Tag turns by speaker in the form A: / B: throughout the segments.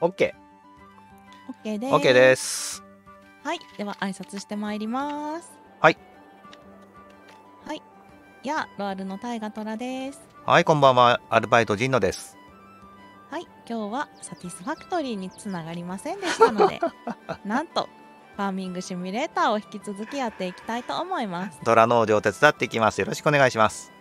A: OK。
B: OK です。
A: OK です。
B: はい。では、挨拶してまいります。
A: はい。
B: はい。や、ロアルの大河トラです。
A: はい、こんばんは。アルバイトジンノです。
B: はい。今日はサティスファクトリーにつながりませんでしたので、なんと、ファーミングシミュレーターを引き続きやっていきたいと思います。
A: ドラ農場を手伝っていきます。よろしくお願いします。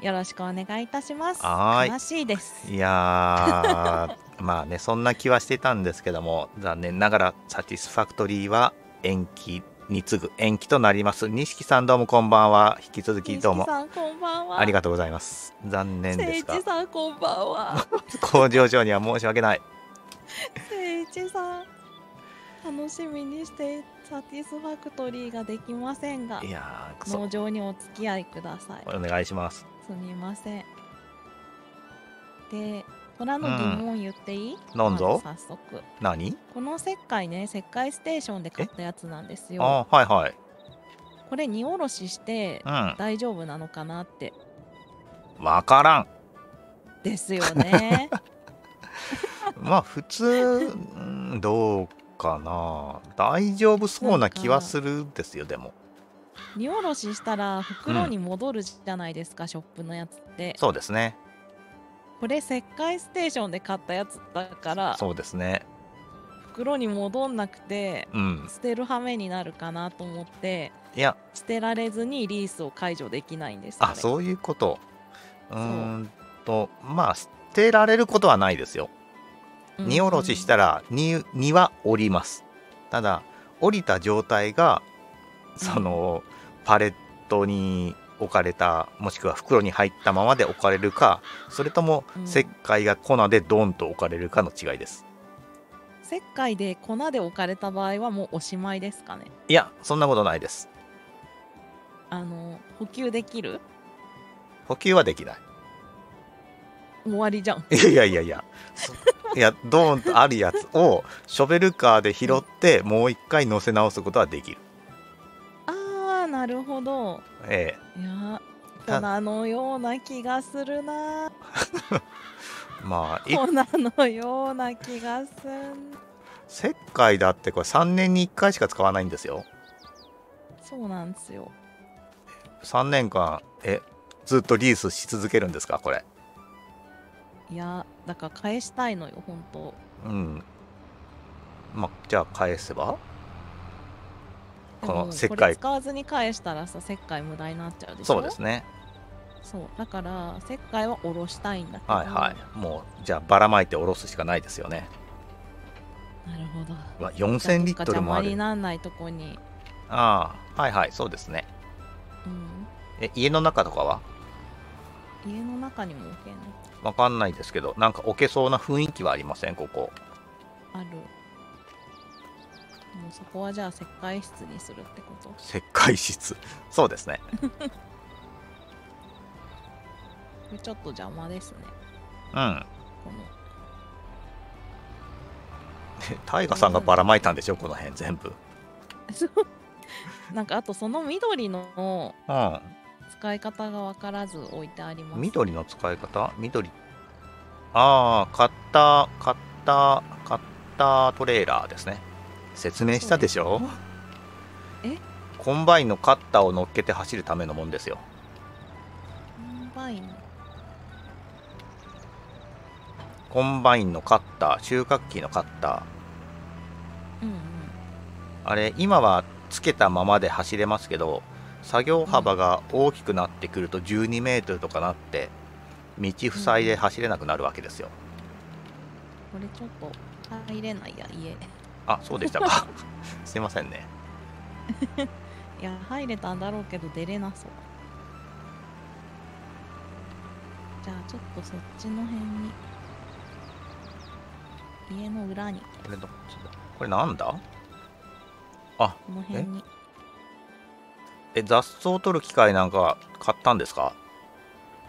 B: よろしくお願いいたします。
A: はーい
B: 悲しいです。
A: いやー、まあね、そんな気はしてたんですけども、残念ながらサティスファクトリーは延期に次ぐ延期となります。錦さんどうもこんばんは。引き続きどうも
B: 錦さん、こんばんは。
A: ありがとうございます。残念ですが
B: 誠一、さん、こんばんは。
A: 工場長には申し訳ない。
B: 誠一さん楽しみにしてサティスファクトリーができませんが
A: いや
B: 農。場にお付き合いください
A: お願いします。
B: すみませんで虎の疑問言っていい、
A: なんぞ？
B: 早速
A: 何？
B: この石灰ね石灰ステーションで買ったやつなんですよ
A: あーはいはい。
B: これ荷下ろしして
A: うん。
B: 大丈夫なのかなって
A: わからん。
B: ですよね
A: まあ普通、うんどうかな。大丈夫そうな気はするですよ、でも。
B: 荷下ろししたら袋に戻るじゃないですか、ショップのやつって
A: そうですね。
B: これ石灰ステーションで買ったやつだから
A: そうですね。
B: 袋に戻んなくて
A: うん。
B: 捨てる羽目になるかなと思って
A: いや、
B: 捨てられずにリースを解除できないんです
A: あ、そういうこと。うーんと、まあ、捨てられることはないですよ。
B: うん
A: 荷下ろししたら荷荷は降りますただ降りた状態がその、パレットに置かれたもしくは袋に入ったままで置かれるかそれとも
B: うん。
A: 石灰が粉でドンと置かれるかの違いです、
B: 石灰で粉で置かれた場合はもうおしまいですかね？
A: いやそんなことないです。
B: あの補給できる？
A: 補給はできない。
B: 終わりじゃん。
A: いやいやいやいや。ドーンとあるやつをショベルカーで拾ってもう一回乗せ直すことはできる
B: なるほど。
A: え
B: いや
A: た
B: 粉のような気がするな。
A: え まあい
B: 粉のような気がすん。
A: 石灰だってこれ3年に1回しか使わないんですよ。
B: そうなんですよ。
A: 3年間えずっとリースし続けるんですかこれ？
B: いやだから返したいのよ本当。
A: うん。まじゃあ返せば？
B: で
A: この
B: も
A: 石灰
B: 使わずに返したらさ石灰無駄になっちゃうでしょ？
A: そうですね。
B: そう。だから石灰は下ろしたいんだけど。
A: はいはい。もうじゃあばらまいて下ろすしかないですよね。
B: なるほど。
A: うわ4000リットルもある。
B: なんないとこに。
A: ああはいはい。そうですね。
B: うん。
A: え家の中とかは？
B: 家の中にも置けない
A: わかんないですけどなんか置けそうな雰囲気はありません？ここ。
B: あるもうそこはじゃあ石灰室にするってこと？
A: 石灰室。そうですね。
B: これちょっと邪魔ですね。
A: うん。
B: この。
A: タイガさんがばらまいたんでしょ？この辺全部。
B: そう。なんかあとその緑の
A: うん。
B: 使い方が分からず置いてあります。
A: 緑の使い方？緑。ああカッターカッターカッタートレーラーですね説明したでしょ？
B: え？
A: コンバインのカッターを乗っけて走るためのもんですよ。
B: コンバイン？
A: コンバインのカッター収穫機のカッタ
B: うんうん。
A: ーあれ今はつけたままで走れますけど作業幅が大きくなってくると12メートルとかなって道塞いで走れなくなるわけですよ。
B: これちょっと入れないや家
A: あそうでしたか。すいませんね。
B: いや入れたんだろうけど出れなそう。じゃあちょっとそっちの辺に。家の裏に。
A: これどっちだこれなんだ？あ
B: この辺に。
A: え雑草取る機械なんか買ったんですか？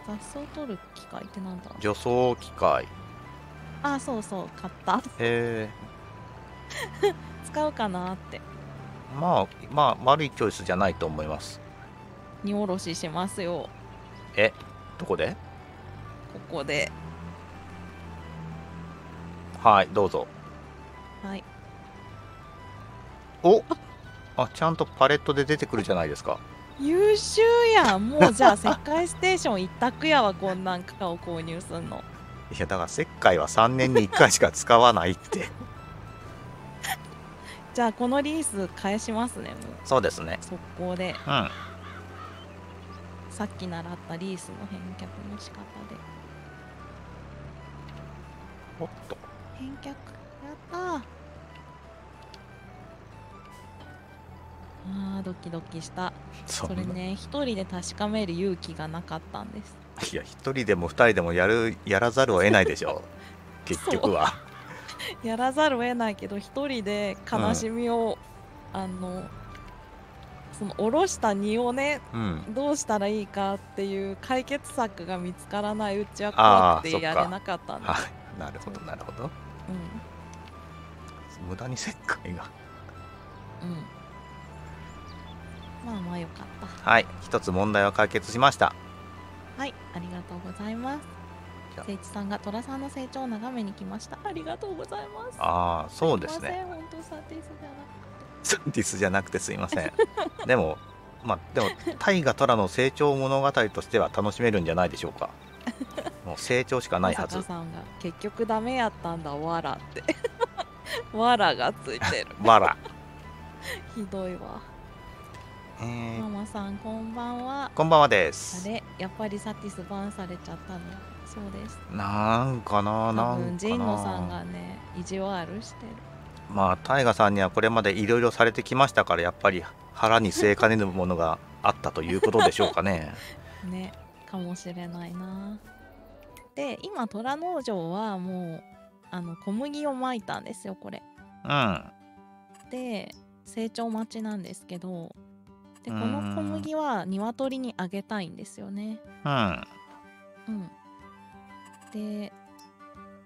B: 雑草取る機械ってなんだ？
A: 除草機械。
B: あそうそう買った。
A: へえ
B: 使うかなって。
A: まあまあ悪いチョイスじゃないと思います。
B: 荷下ろししますよ。
A: えどこで？
B: ここで。
A: はいどうぞ。
B: はい。
A: おあちゃんとパレットで出てくるじゃないですか。
B: 優秀やん。もうじゃあ石灰ステーション一択やわこんなんかを購入すんの。
A: いやだから石灰は3年に1回しか使わないって
B: じゃあこのリース返しますねもう。
A: そうですね。
B: 速攻で。
A: うん。
B: さっき習ったリースの返却の仕方で。
A: おっと。
B: 返却やったー。あードキドキした。
A: そ
B: れね一人で確かめる勇気がなかったんです。
A: いや一人でも二人でもやるやらざるを得ないでしょ 結局は
B: やらざるを得ないけど一人で悲しみを、あのその下ろした荷をね
A: うん。
B: どうしたらいいかっていう解決策が見つからないうちは怖く
A: てか。
B: やれなかったんです
A: はい。なるほどなるほど。無駄に石灰が。
B: うん。うんまあまあよかった。
A: はい。一つ問題は解決しました。
B: はい。ありがとうございます誠一さんが寅さんの成長を眺めに来ました。ありがとうございます。
A: ああそうですね。
B: 本当サティスじゃなく
A: サンディスじゃなくてすいません。でもまあでも大河虎の成長物語としては楽しめるんじゃないでしょうか。もう成長しかないはず。
B: さんが結局ダメやったんだわらって。わらがついてる。
A: わら。
B: ひどいわ。
A: えー。
B: ママさんこんばんは。
A: こんばんはです。
B: あれやっぱりサティスバンされちゃったの？そうです。
A: なんかな
B: 多
A: なんか
B: ンノさん
A: な
B: がね意地悪してる。
A: まあ大河さんにはこれまでいろいろされてきましたからやっぱり腹に据えかねぬものがあったということでしょうかね。
B: ねかもしれないな。で今虎農場はもうあの小麦をまいたんですよこれ。
A: うん。
B: で成長待ちなんですけどでこの小麦は鶏にあげたいんですよね。
A: うん。
B: うんで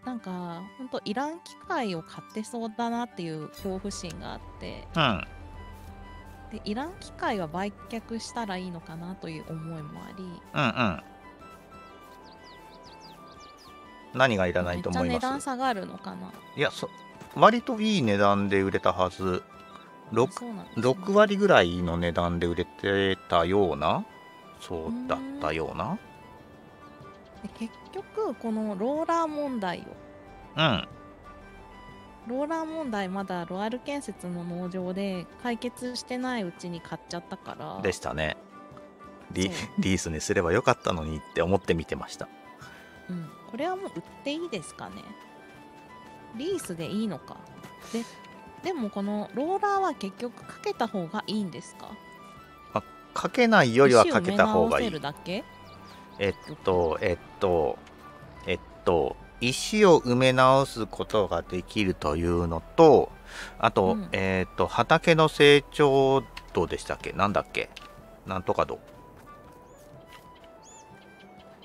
B: なんかほんといらん機械を買ってそうだなっていう恐怖心があって。
A: うん
B: でいらん機械は売却したらいいのかなという思いもあり。
A: うんうん。何がいらないと思います？
B: 段下がるのかな。い
A: やそ割といい値段で売れたはず。6,
B: そうなんですね。
A: 6割ぐらいの値段で売れてたようなそうだったような。
B: で結局このローラー問題を
A: うん。
B: ローラー問題まだロアル建設の農場で解決してないうちに買っちゃったから
A: でしたね。リ リースにすればよかったのにって思って見てました。
B: うん、これはもう売っていいですかね？リースでいいのか？ででもこのローラーは結局かけた方がいいんですか？
A: かけないよりはかけた方がいい。えっとえっとと石を埋め直すことができるというのとあと、
B: うん。
A: えっと畑の成長度でしたっけ？なんだっけ？なんとか度。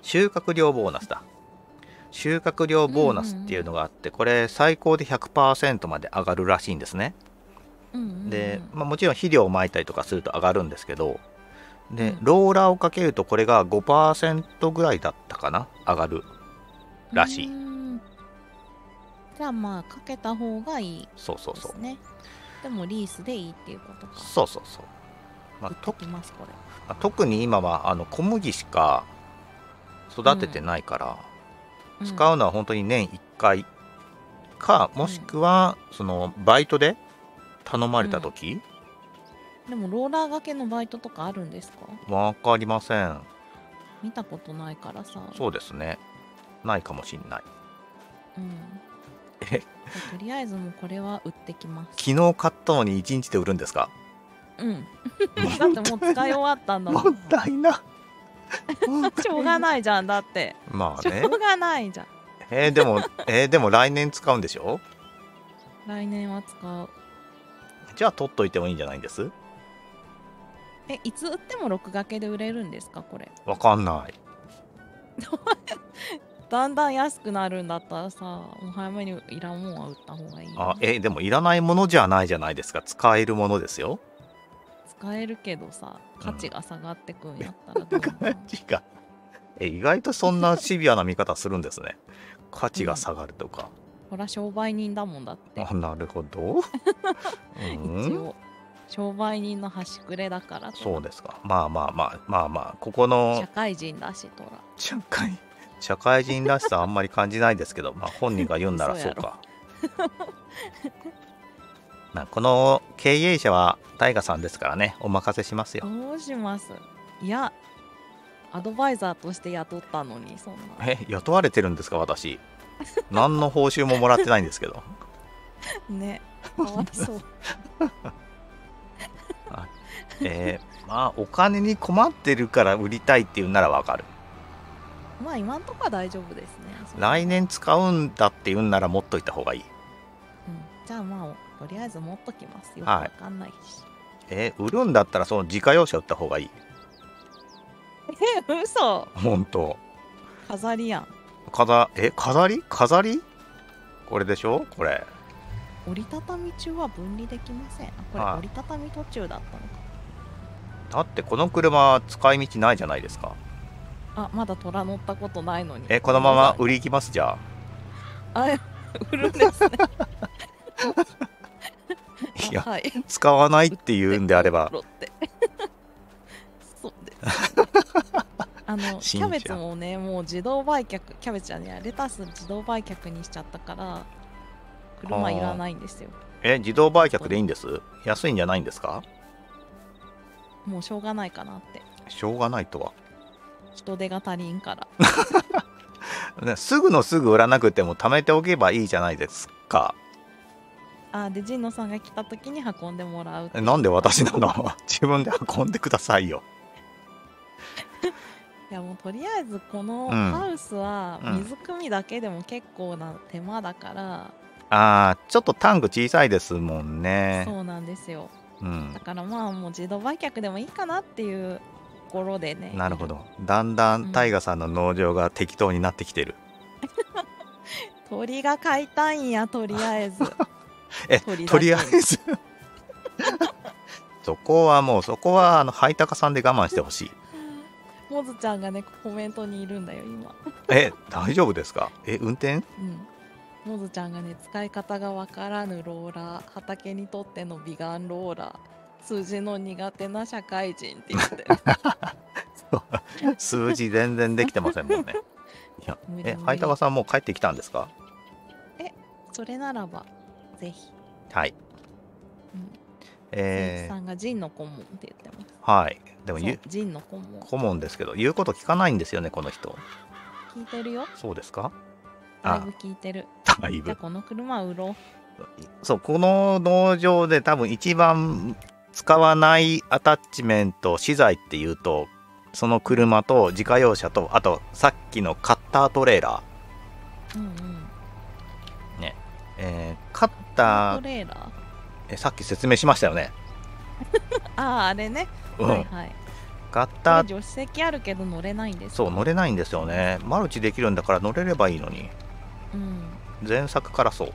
A: 収穫量ボーナスだ。収穫量ボーナスっていうのがあって、これ最高で100%まで上がるらしいんですね。
B: うんうんうん。
A: で、まあ、もちろん肥料をまいたりとかすると上がるんですけどで、
B: うん。
A: ローラーをかけるとこれが5%ぐらいだったかな？上がるらしい。
B: じゃあまあかけた方がいい
A: そうそうそう。
B: ですねでもリースでいいっていうことか。
A: そうそうそう、まあと
B: ますこれ。
A: まあ特に今はあの小麦しか育ててないから、使
B: う
A: うのは本当に年1回かもしくはそのバイトで頼まれた時、
B: ん。でもローラーがけのバイトとかあるんですか？
A: わかりません。
B: 見たことないからさ。
A: そうですねないかもしんない。
B: うん。
A: え？
B: とりあえずもうこれは売ってきます。
A: 昨日買ったのに1日で売るんですか？
B: うん。だってもう使い終わったんだもん。
A: もったいな。
B: しょうがないじゃんだって。
A: まあね。
B: しょうがないじゃん。
A: えーでもえーでも来年使うんでしょ？
B: 来年は使う。
A: じゃあ取っといてもいいんじゃないんです？
B: えいつ売っても録画けで売れるんですかこれ？
A: わかんない
B: だんだん安くなるんだったらさもう早めにいらんもんは売った方がいいよ
A: あえーでもいらないものじゃないじゃないですか。使えるものですよ。
B: 使えるけどさ価値が下がってくんやったらどうなの？
A: 価値が。え意外とそんなシビアな見方するんですね。価値が下がるとか、
B: ほら商売人だもんだって。
A: あなるほど。うん、
B: 一応商売人の端くれだから
A: そうですか。まあまあまあまあまあここの
B: 社会人だしトラ
A: 社会社会人らしさあんまり感じないですけど、まあ本人が言うんなら そうか。まあこの経営者は大河さんですからね、お任せしますよ。
B: どうしますいやアドバイザーとして雇ったのにそんな
A: え、雇われてるんですか、私。何の報酬ももらってないんですけど。
B: ねかわいそう
A: えーまあお金に困ってるから売りたいっていうならわかる。
B: まあ今んとこは大丈夫ですね。
A: 来年使うんだっていうんなら持っといた方がいい。
B: うん、じゃあまあとりあえず持っときますよ。く
A: はい。
B: わかんないし、
A: えー売るんだったらその自家用車売った方がいい。
B: え嘘。
A: 本当。
B: 飾りやん。
A: 飾え飾り？飾り？これでしょ？これ。
B: 折りたたみ中は分離できません。あこれ
A: はい。
B: 折りたたみ途中だったのか。
A: だってこの車使い道ないじゃないですか。
B: あまだ虎乗ったことないのに。
A: えこのまま売り行きますじゃあ。
B: あ売るんですね。
A: いや
B: あはい。
A: 使わないっていうんであれば。
B: そうです。あのキャベツもねもう自動売却キャベツじゃねレタス自動売却にしちゃったから車いらないんですよ。
A: え自動売却でいいんです？安いんじゃないんですか？
B: もうしょうがないかなって。
A: しょうがないとは。
B: 人手が足りんから
A: ねすぐのすぐ売らなくても貯めておけばいいじゃないですか。
B: あで神野さんが来た時に運んでもらう
A: えなんで私なの？自分で運んでくださいよ。
B: いやもうとりあえずこの
A: うん
B: ハウスは
A: うん
B: 水汲みだけでも結構な手間だから、
A: あーちょっとタンク小さいですもんね。
B: そうなんですよ
A: うん
B: だ。からまあもう自動売却でもいいかなっていうところでね。
A: なるほど。だんだんタイガさんの農場が適当になってきてる。
B: 鳥が飼いたいんやとりあえず。
A: えとりあえず？そこはもうそこはあのハイタカさんで我慢してほしい。
B: モズちゃんがねコメントにいるんだよ今。
A: え大丈夫ですか？え運転？
B: うん。モズちゃんがね使い方がわからぬローラー畑にとっての美顔ローラー数字の苦手な社会人って言って。る
A: 数字全然できてませんもんね。いやえハイタカさんもう帰ってきたんですか？
B: それならばぜひ、
A: はい。
B: うん、
A: え
B: さんがジンの顧問って言ってます。
A: ー、はい。でもゆ
B: ジンの顧問
A: 顧問ですけど言うこと聞かないんですよねこの人。
B: 聞いてるよ。
A: そうですか？あ。
B: だいぶ聞いてる。
A: だいぶ。
B: じゃあ。この車売ろ
A: そうこの農場で多分一番使わないアタッチメント資材っていうとその車と自家用車とあとさっきのカッタートレーラー、
B: ううんうん。
A: えーカッター
B: トレーラー？
A: えさっき説明しましたよね、
B: あああれね、
A: うん。
B: はいはい。
A: カッター
B: 助手席あるけど乗れないんです。
A: そう乗れないんですよね。マルチできるんだから乗れればいいのに。
B: うん。
A: 前作からそう。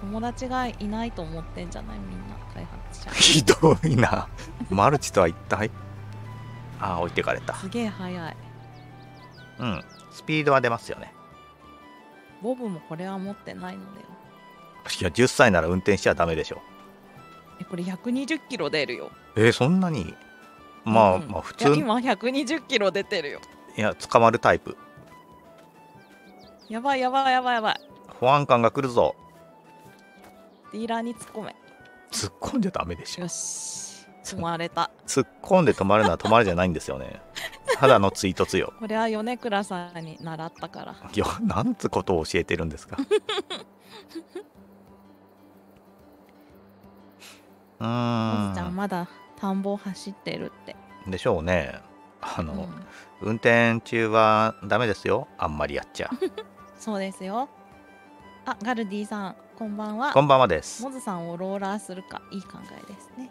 B: 友達がいないと思ってんじゃない？みんな
A: ひどいな。マルチとは一体？ああ置いてかれた。
B: すげえ速い。
A: うん。スピードは出ますよね。
B: ボブもこれは持ってないので
A: いや10歳なら運転しちゃダメでしょ。
B: えこれ120キロ出るよ。
A: えーそんなに？まあ、
B: うん
A: まあ普通い
B: いや今120キロ出てるよ。
A: や捕まるタイプ。
B: やばいやばいやばいやばい。
A: 保安官が来るぞ。
B: ディーラーに突っ込め
A: 突っ込んじゃダメでしょ。
B: よし。止まれた。
A: 突っ込んで止まるのは止まるじゃないんですよね。ただの追突よ。
B: これは米倉さんに習ったから。
A: いやなんつことを教えてるんですか。う
B: モ
A: ー
B: ズちゃんまだ田んぼを走ってるって。
A: んでしょうね。あの、
B: うん。
A: 運転中はダメですよ。あんまりやっちゃ。
B: そうですよあガルディさんこんばんは。
A: こんばんはです。
B: モズさんをローラーするかいい考えですね。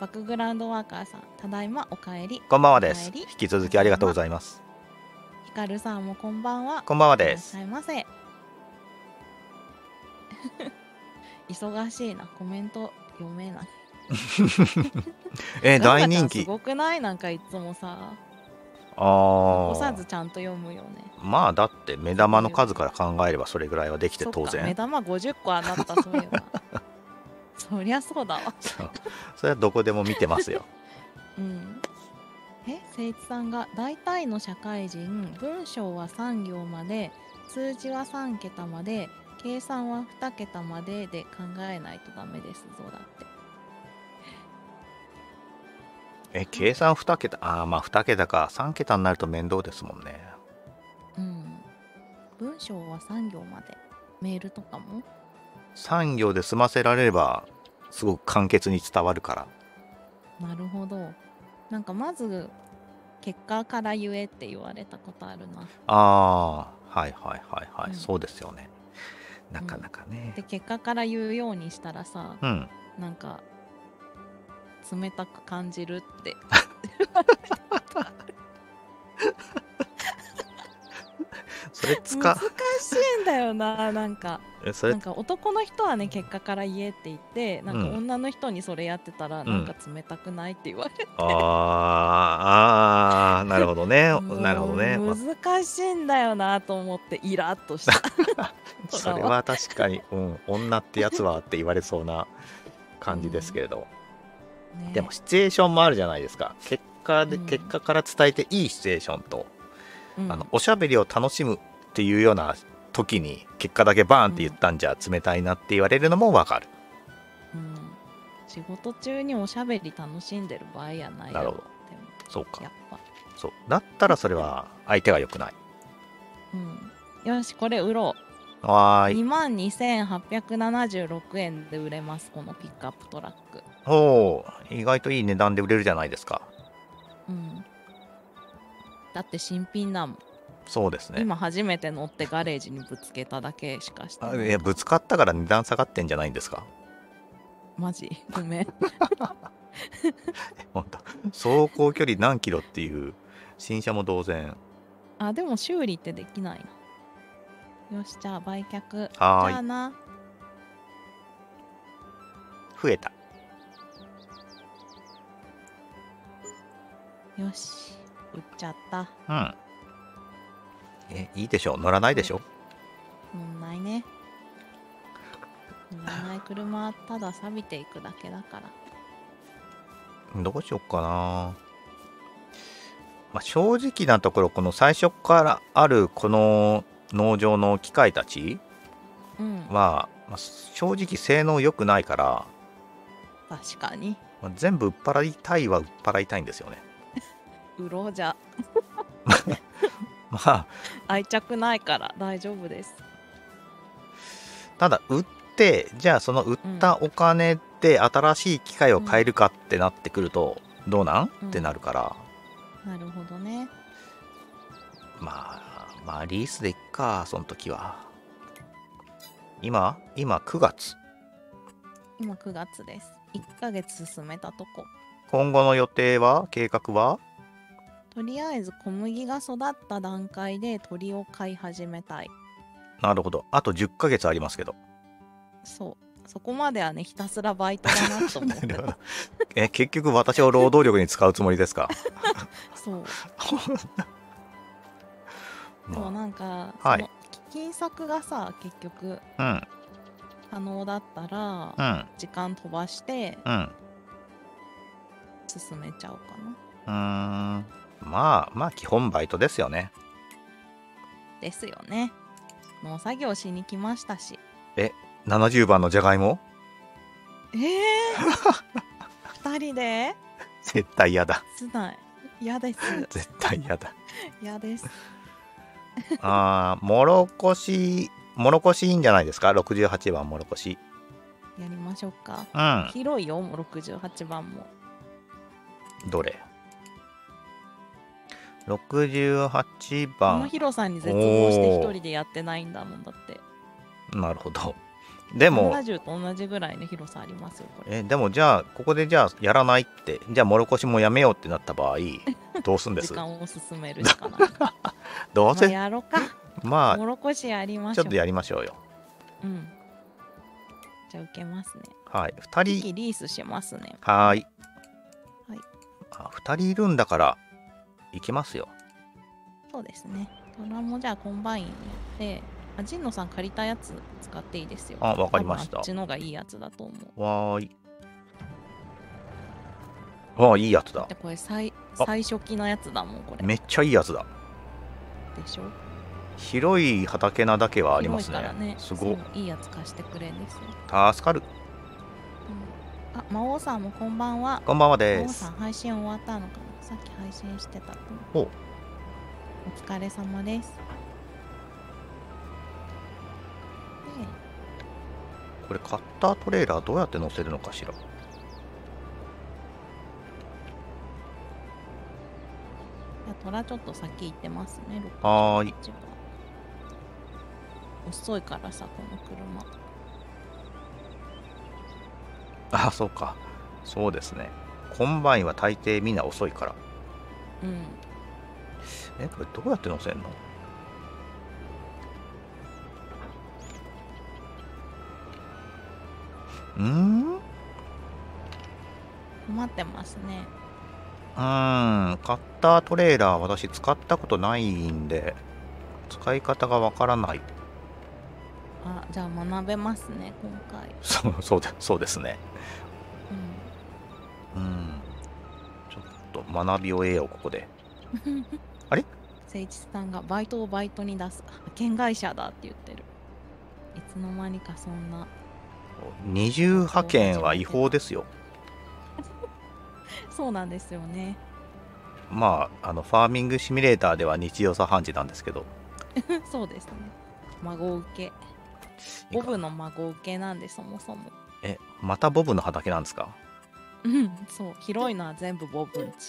B: バックグラウンドワーカーさんただいまおかえり。
A: こんばんはです。引き続きありがとうございます。
B: ヒカルさんもこんばんは。
A: こんばんはい
B: らっし
A: です
B: ゃいませ。忙しいな。コメント読めない。
A: え
B: ガンガちゃん
A: 大人気。
B: すごくない？なんかいつもさ。
A: あ
B: 残さ
A: あ
B: ずちゃんと読むよね。
A: まあだって目玉の数から考えればそれぐらいはできて当然。
B: 目玉50個あなったそういえば そりゃそうだわ。
A: それはどこでも見てますよ。
B: うん。え誠一さんが大体の社会人文章は3行まで数字は3桁まで計算は2桁までで考えないとダメですぞだって
A: え計算2桁ああまあ2桁か。3桁になると面倒ですもんね。
B: うん。文章は3行まで。メールとかも
A: ？3行で済ませられればすごく簡潔に伝わるから。
B: なるほど。なんかまず結果から言えって言われたことあるな。
A: ああはいはいはいはい、
B: うん。
A: そうですよね。なかなかね。
B: で結果から言うようにしたらさ
A: うん、
B: なんか冷たく感じるって。
A: それ使
B: 難しいんだよななんか。なんか男の人はね結果から言えって言ってなんか
A: うん。
B: 女の人にそれやってたら
A: ん。
B: なんか冷たくないって言われて、
A: あーあーなるほどね。なるほどね、まあ。
B: 難しいんだよなと思ってイラッとした。
A: それは確かに、うん、女ってやつはって言われそうな感じですけれど、
B: ね。
A: でもシチュエーションもあるじゃないですか。結果で、
B: うん。
A: 結果から伝えていいシチュエーションと、
B: うん。
A: あのおしゃべりを楽しむっていうような時に結果だけバーンって言ったんじゃ冷たいなって言われるのもわかる、
B: うん。仕事中におしゃべり楽しんでる場合やないよ
A: なるほど。そうか。
B: やっぱ。
A: そう。だったらそれは相手が良くない。
B: うん。よしこれ売ろう。
A: はーい。
B: 2万2876円で売れますこのピックアップトラック
A: おー意外といい値段で売れるじゃないですか。
B: うん。だって新品だもん、
A: そうですね。
B: 今初めて乗ってガレージにぶつけただけしかしてない。
A: あいやぶつかったから値段下がってんじゃないんですか？
B: マジ？ごめん。
A: 本当。走行距離何キロっていう新車も同然。
B: あでも修理ってできないな。よしじゃあ売却。
A: は
B: じゃあな。
A: 増えた
B: よし。売っちゃった。
A: うん。えいいでしょ？う乗らないでしょ？
B: 問題ね。乗らない車はただ錆びていくだけだから。
A: どうしよっかな、まあ、正直なところこの最初からあるこの農場の機械たち
B: うん。
A: は、まあ、正直性能良くないから、
B: 確かに。
A: まあ全部売っ払いたいは売っ払いたいんですよね
B: 売ろうじゃ。
A: まあ。
B: 愛着ないから大丈夫です。
A: ただ売ってじゃあその売ったお金で新しい機械を買えるかってなってくると、どうなん、
B: うん。
A: ってなるから。
B: なるほどね。
A: まあまあリースでいっかその時は。今？今9月。
B: 今9月です。1ヶ月進めたとこ。
A: 今後の予定は？計画は？
B: とりあえず小麦が育った段階で鳥を飼い始めたい。
A: なるほど。あと10ヶ月ありますけど。
B: そう。そこまではねひたすらバイトだなと思って。
A: え結局私を労働力に使うつもりですか？
B: そう。で も
A: ま
B: なんか、
A: はい。
B: その金策がさ結局
A: あ
B: 可能だったら、
A: うん。
B: 時間飛ばして
A: うんうん。
B: 進めちゃおうかな。
A: うーんまあまあ基本バイトですよね。
B: ですよね。農作業しに来ましたし。
A: 70番のじゃがいも？
B: えー、2人で？
A: 絶対嫌だ。
B: つない嫌です。
A: 絶対嫌だ。
B: 嫌です。
A: あーもろこしもろこしいいんじゃないですか？68番もろこし。
B: やりましょうか。
A: うん。
B: 広いよもう68番も。
A: どれ？68
B: この
A: 番
B: 広さに絶望して一人でやってないんだもんだって。
A: なるほど。でも
B: 70と同じぐらいの広さありますよこれ。
A: えでもじゃあここでじゃあやらないって。じゃあもろこしもやめようってなった場合 どうすんです？
B: 時間を進めるしかない。
A: どう
B: まあ
A: せ
B: やろうか。
A: ま
B: もろこしやりましょう。
A: あちょっとやりましょうよ。
B: うん。じゃあ受けますね。
A: はい2人。
B: 次リースしますね。
A: はーい。
B: はい。
A: あ2人いるんだから行きますよ。
B: そうですね。トラもじゃあコンバインによってあジンノさん借りたやつ使っていいですよ。
A: あわかりました。
B: あっちのがいいやつだと思う。
A: わーい。わあいいやつだ。
B: でこれ最
A: あ。
B: 最初期のやつだもんこれ。
A: めっちゃいいやつだ。
B: でしょ？
A: 広い畑なだけはありますね。
B: ね
A: すご。
B: いいやつ貸してくれんですよ、
A: 助かる。
B: うん、あ魔王さんもこんばんは。
A: こんばんは
B: 魔王
A: です
B: さん配信終わったのかな？さっき配信してたと
A: お。
B: お疲れ様です。で
A: これカッタートレーラーどうやって乗せるのかしら？
B: 虎ちょっと先行ってますね
A: はーい。
B: 68は。遅いからさこの車。
A: あそうか。そうですねコンバインは大抵みんな遅いから。
B: うん。
A: えこれどうやって乗せんの？うーん？う
B: 困ってますね。
A: ーん。カッタートレーラー私使ったことないんで使い方がわからない。
B: あじゃあ学べますね今回。
A: そうそうでそうですね学びを得ようここで。
B: ん
A: あれ？
B: 誠一さんがバイトをバイトに出す派遣会社だって言ってる。いつの間にかそんな。
A: 二重派遣は違法ですよ。
B: そうなんですよね。
A: まああのファーミングシミュレーターでは日常茶飯事なんですけど。
B: そうですね。孫受け。ボブの孫受けなんでそもそも。
A: えまたボブの畑なんですか？
B: うんそう広いのは全部ボブんち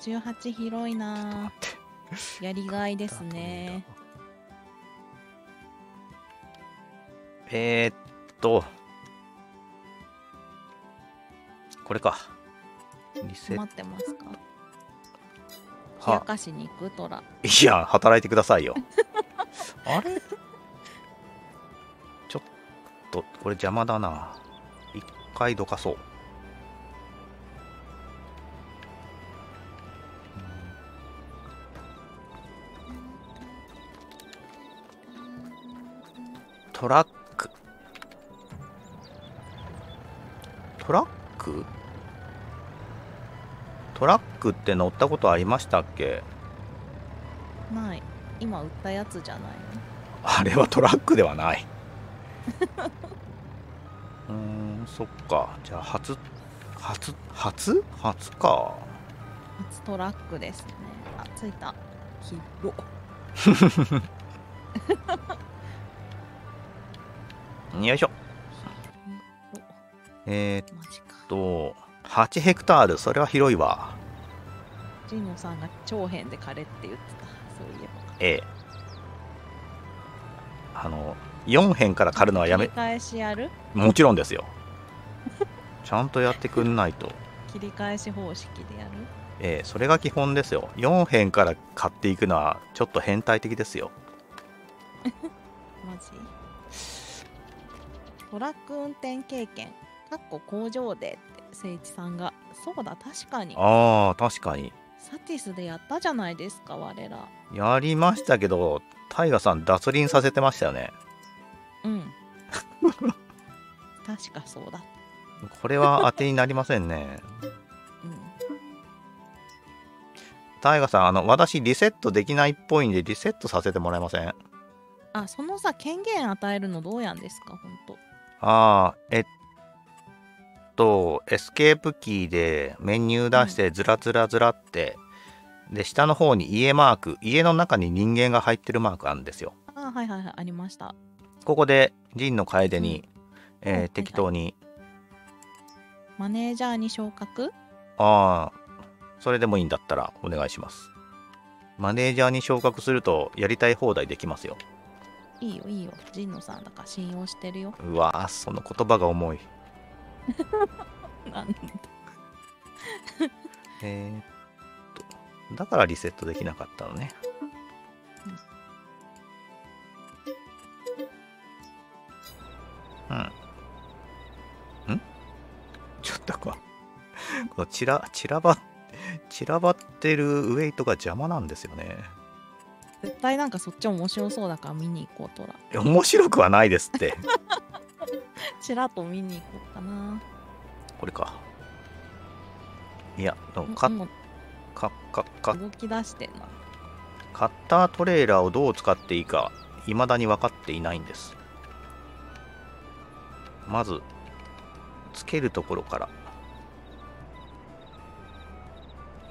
B: いや68広いな。ぁやりがいですね。
A: えー、っと。これか。
B: 待ってますか。冷や
A: は
B: かしに行く？トラ。
A: いや働いてくださいよ。あれ？とこれ邪魔だな。一回どかそう。トラック。トラック？トラックって乗ったことありましたっけ？
B: ない。今売ったやつじゃないの？
A: あれはトラックではない。うーん、そっか。じゃあ、初、初、初？初か。
B: 初トラックですねあ着いた広
A: よいしょ。
B: 広
A: えー、っと、8ヘクタール、それは広いわ。
B: ジノさんが長編で枯れって言ってたそういえば
A: ええ。あの、4辺から狩るのはやめ
B: 返しやる？
A: もちろんですよ。ちゃんとやってくんないと。
B: 切り返し方式でやる？
A: ええ、それが基本ですよ。4辺から買っていくのは、ちょっと変態的ですよ。
B: マジ？トラック運転経験かっこ工場でって誠一さんがそうだ確かに
A: ああ、確かに。
B: サティスでやったじゃないですか我ら
A: やりましたけど、タイガさん脱輪させてましたよね。
B: うん。確かそうだ。
A: これは当てになりませんね。
B: うん。
A: タイガさん、あの、私リセットできないっぽいんで、リセットさせてもらえません？
B: あそのさ権限与えるのどうやんですかほんと。
A: ああ、えっと、エスケープキーでメニュー出してずらずらずらって、で、下の方に家マーク、家の中に人間が入ってるマークあるんですよ。
B: あはいはいはいありました
A: ここで、ジンの楓に、えー
B: はいはい
A: 適当に、
B: マネージャーに昇格？
A: ああ、それでもいいんだったらお願いします。マネージャーに昇格すると、やりたい放題できますよ。
B: いいよいいよジンノさんだから信用してるよ
A: うわーその言葉が重い。
B: なんだ
A: えーっと、だからリセットできなかったのね。うん。ん？ちょっとこ散ら散らば散らばってるウエイトが邪魔なんですよね。
B: 絶対なんかそっち面白そうだから見に行こうトラ
A: 面白くはないですって。
B: ちらっと見に行こうかな。
A: これか。いやでもかかかか
B: 動き出してんな。
A: カッタートレーラーをどう使っていいか未だに分かっていないんですまずつけるところから。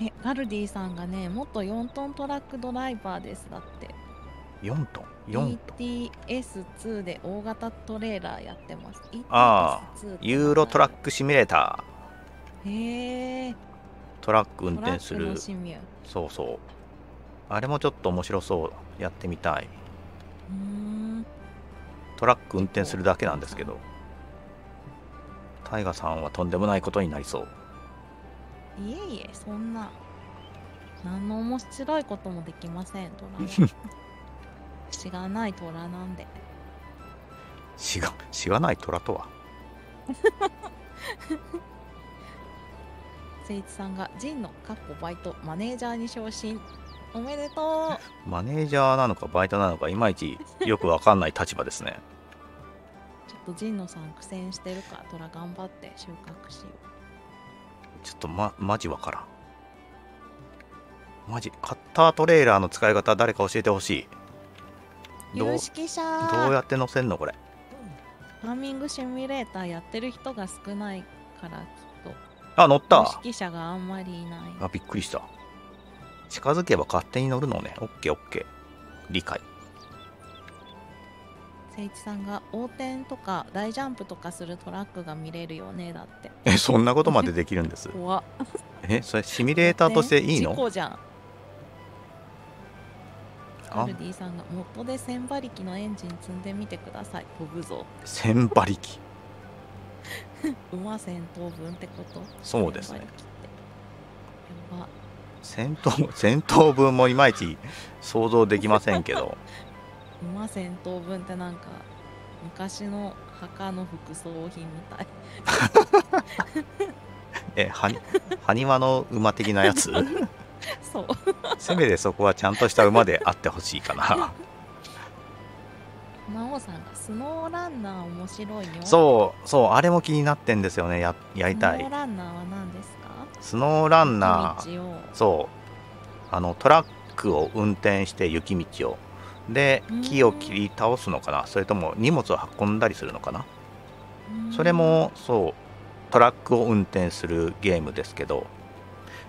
B: えガルディさんがね元4トントラックドライバーですだって。
A: 4トン？4トン
B: ？ETS2 で大型トレーラーやってます。
A: あ
B: ETS2 って
A: ユーロトラックシミュレーター。
B: へえ。
A: トラック運転する。そうそう。あれもちょっと面白そう。やってみたい。う
B: ーん。
A: トラック運転するだけなんですけどタイガさんはとんでもないことになりそう。
B: いえいえそんな何の面白いこともできませんトラはしがないトラなんで。
A: しがしがない虎とは？
B: 誠一さんがジンのかっこバイトマネージャーに昇進。おめでとう。
A: マネージャーなのかバイトなのかいまいちよくわかんない立場ですね
B: とジンノさん苦戦してるからトラ頑張って収穫しよ
A: ちょっとまマジわからん。マジカッタートレーラーの使い方誰か教えてほし
B: う
A: どうどうやって乗せんのこれ。
B: ファーミングシミュレーターやってる人が少ないからきっ
A: あ乗っ
B: と有
A: た
B: 識者があんまりいない。
A: あびっくりした。近づけば勝手に乗るのね。オッケーオッケー。理解
B: 誠一さんが横転とか大ジャンプとかするトラックが見れるよねだって。
A: えそんなことまでできるんです？
B: 怖っ。
A: えそれシミュレーターとしていいの？
B: 事故じゃん。
A: あ？
B: アルディさんが元で千馬力のエンジン積んでみてください。飛ぶぞ。
A: 千馬力。
B: 馬戦闘分ってこと？
A: そうですね。
B: やば。
A: 戦闘戦闘分もいまいち想像できませんけど
B: 馬戦闘分ってなんか昔の墓の副葬品みたい。
A: えはに埴輪の馬的なやつ？
B: そう。
A: せめてそこはちゃんとした馬であってほしいかな。
B: 魔王さんがスノーランナー面白いよ。
A: そうそうあれも気になってんですよねややりた
B: スノー
A: い
B: ランナーは何ですか？
A: スノーランナー。そう。あのトラックを運転して雪道をで
B: うん。
A: 木を切り倒すのかな？それとも荷物を運んだりするのかな？それもそうトラックを運転するゲームですけど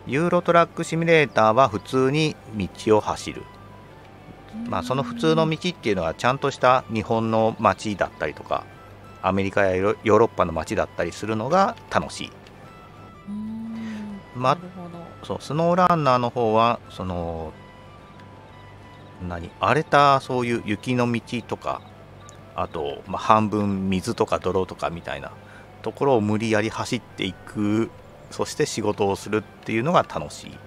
A: ユーロトラックシミュレーターは普通に道を走る。まあその普通の道っていうのはちゃんとした日本の街だったりとかアメリカやヨーロッパの街だったりするのが楽しい。
B: うん。
A: まそうスノーランナーの方はその何？荒れたそういう雪の道とかあと、まあ、半分水とか泥とかみたいなところを無理やり走っていくそして仕事をするっていうのが楽しい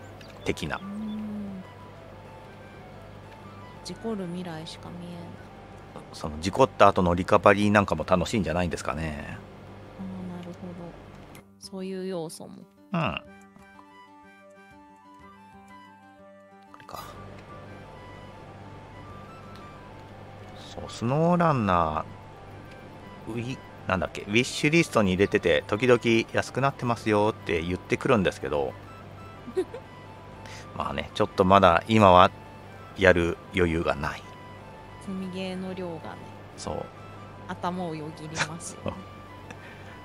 A: 的な。
B: うん。事故る未来しか見えない。
A: その事故った後のリカバリーなんかも楽しいんじゃないんですかね。
B: ああなるほど。そういう要素も。
A: うんそうスノーランナーウィなんだっけウィッシュリストに入れてて時々安くなってますよって言ってくるんですけど まあねちょっとまだ今はやる余裕がない。
B: 積みゲーの量がね
A: そう。
B: 頭をよぎりますよね。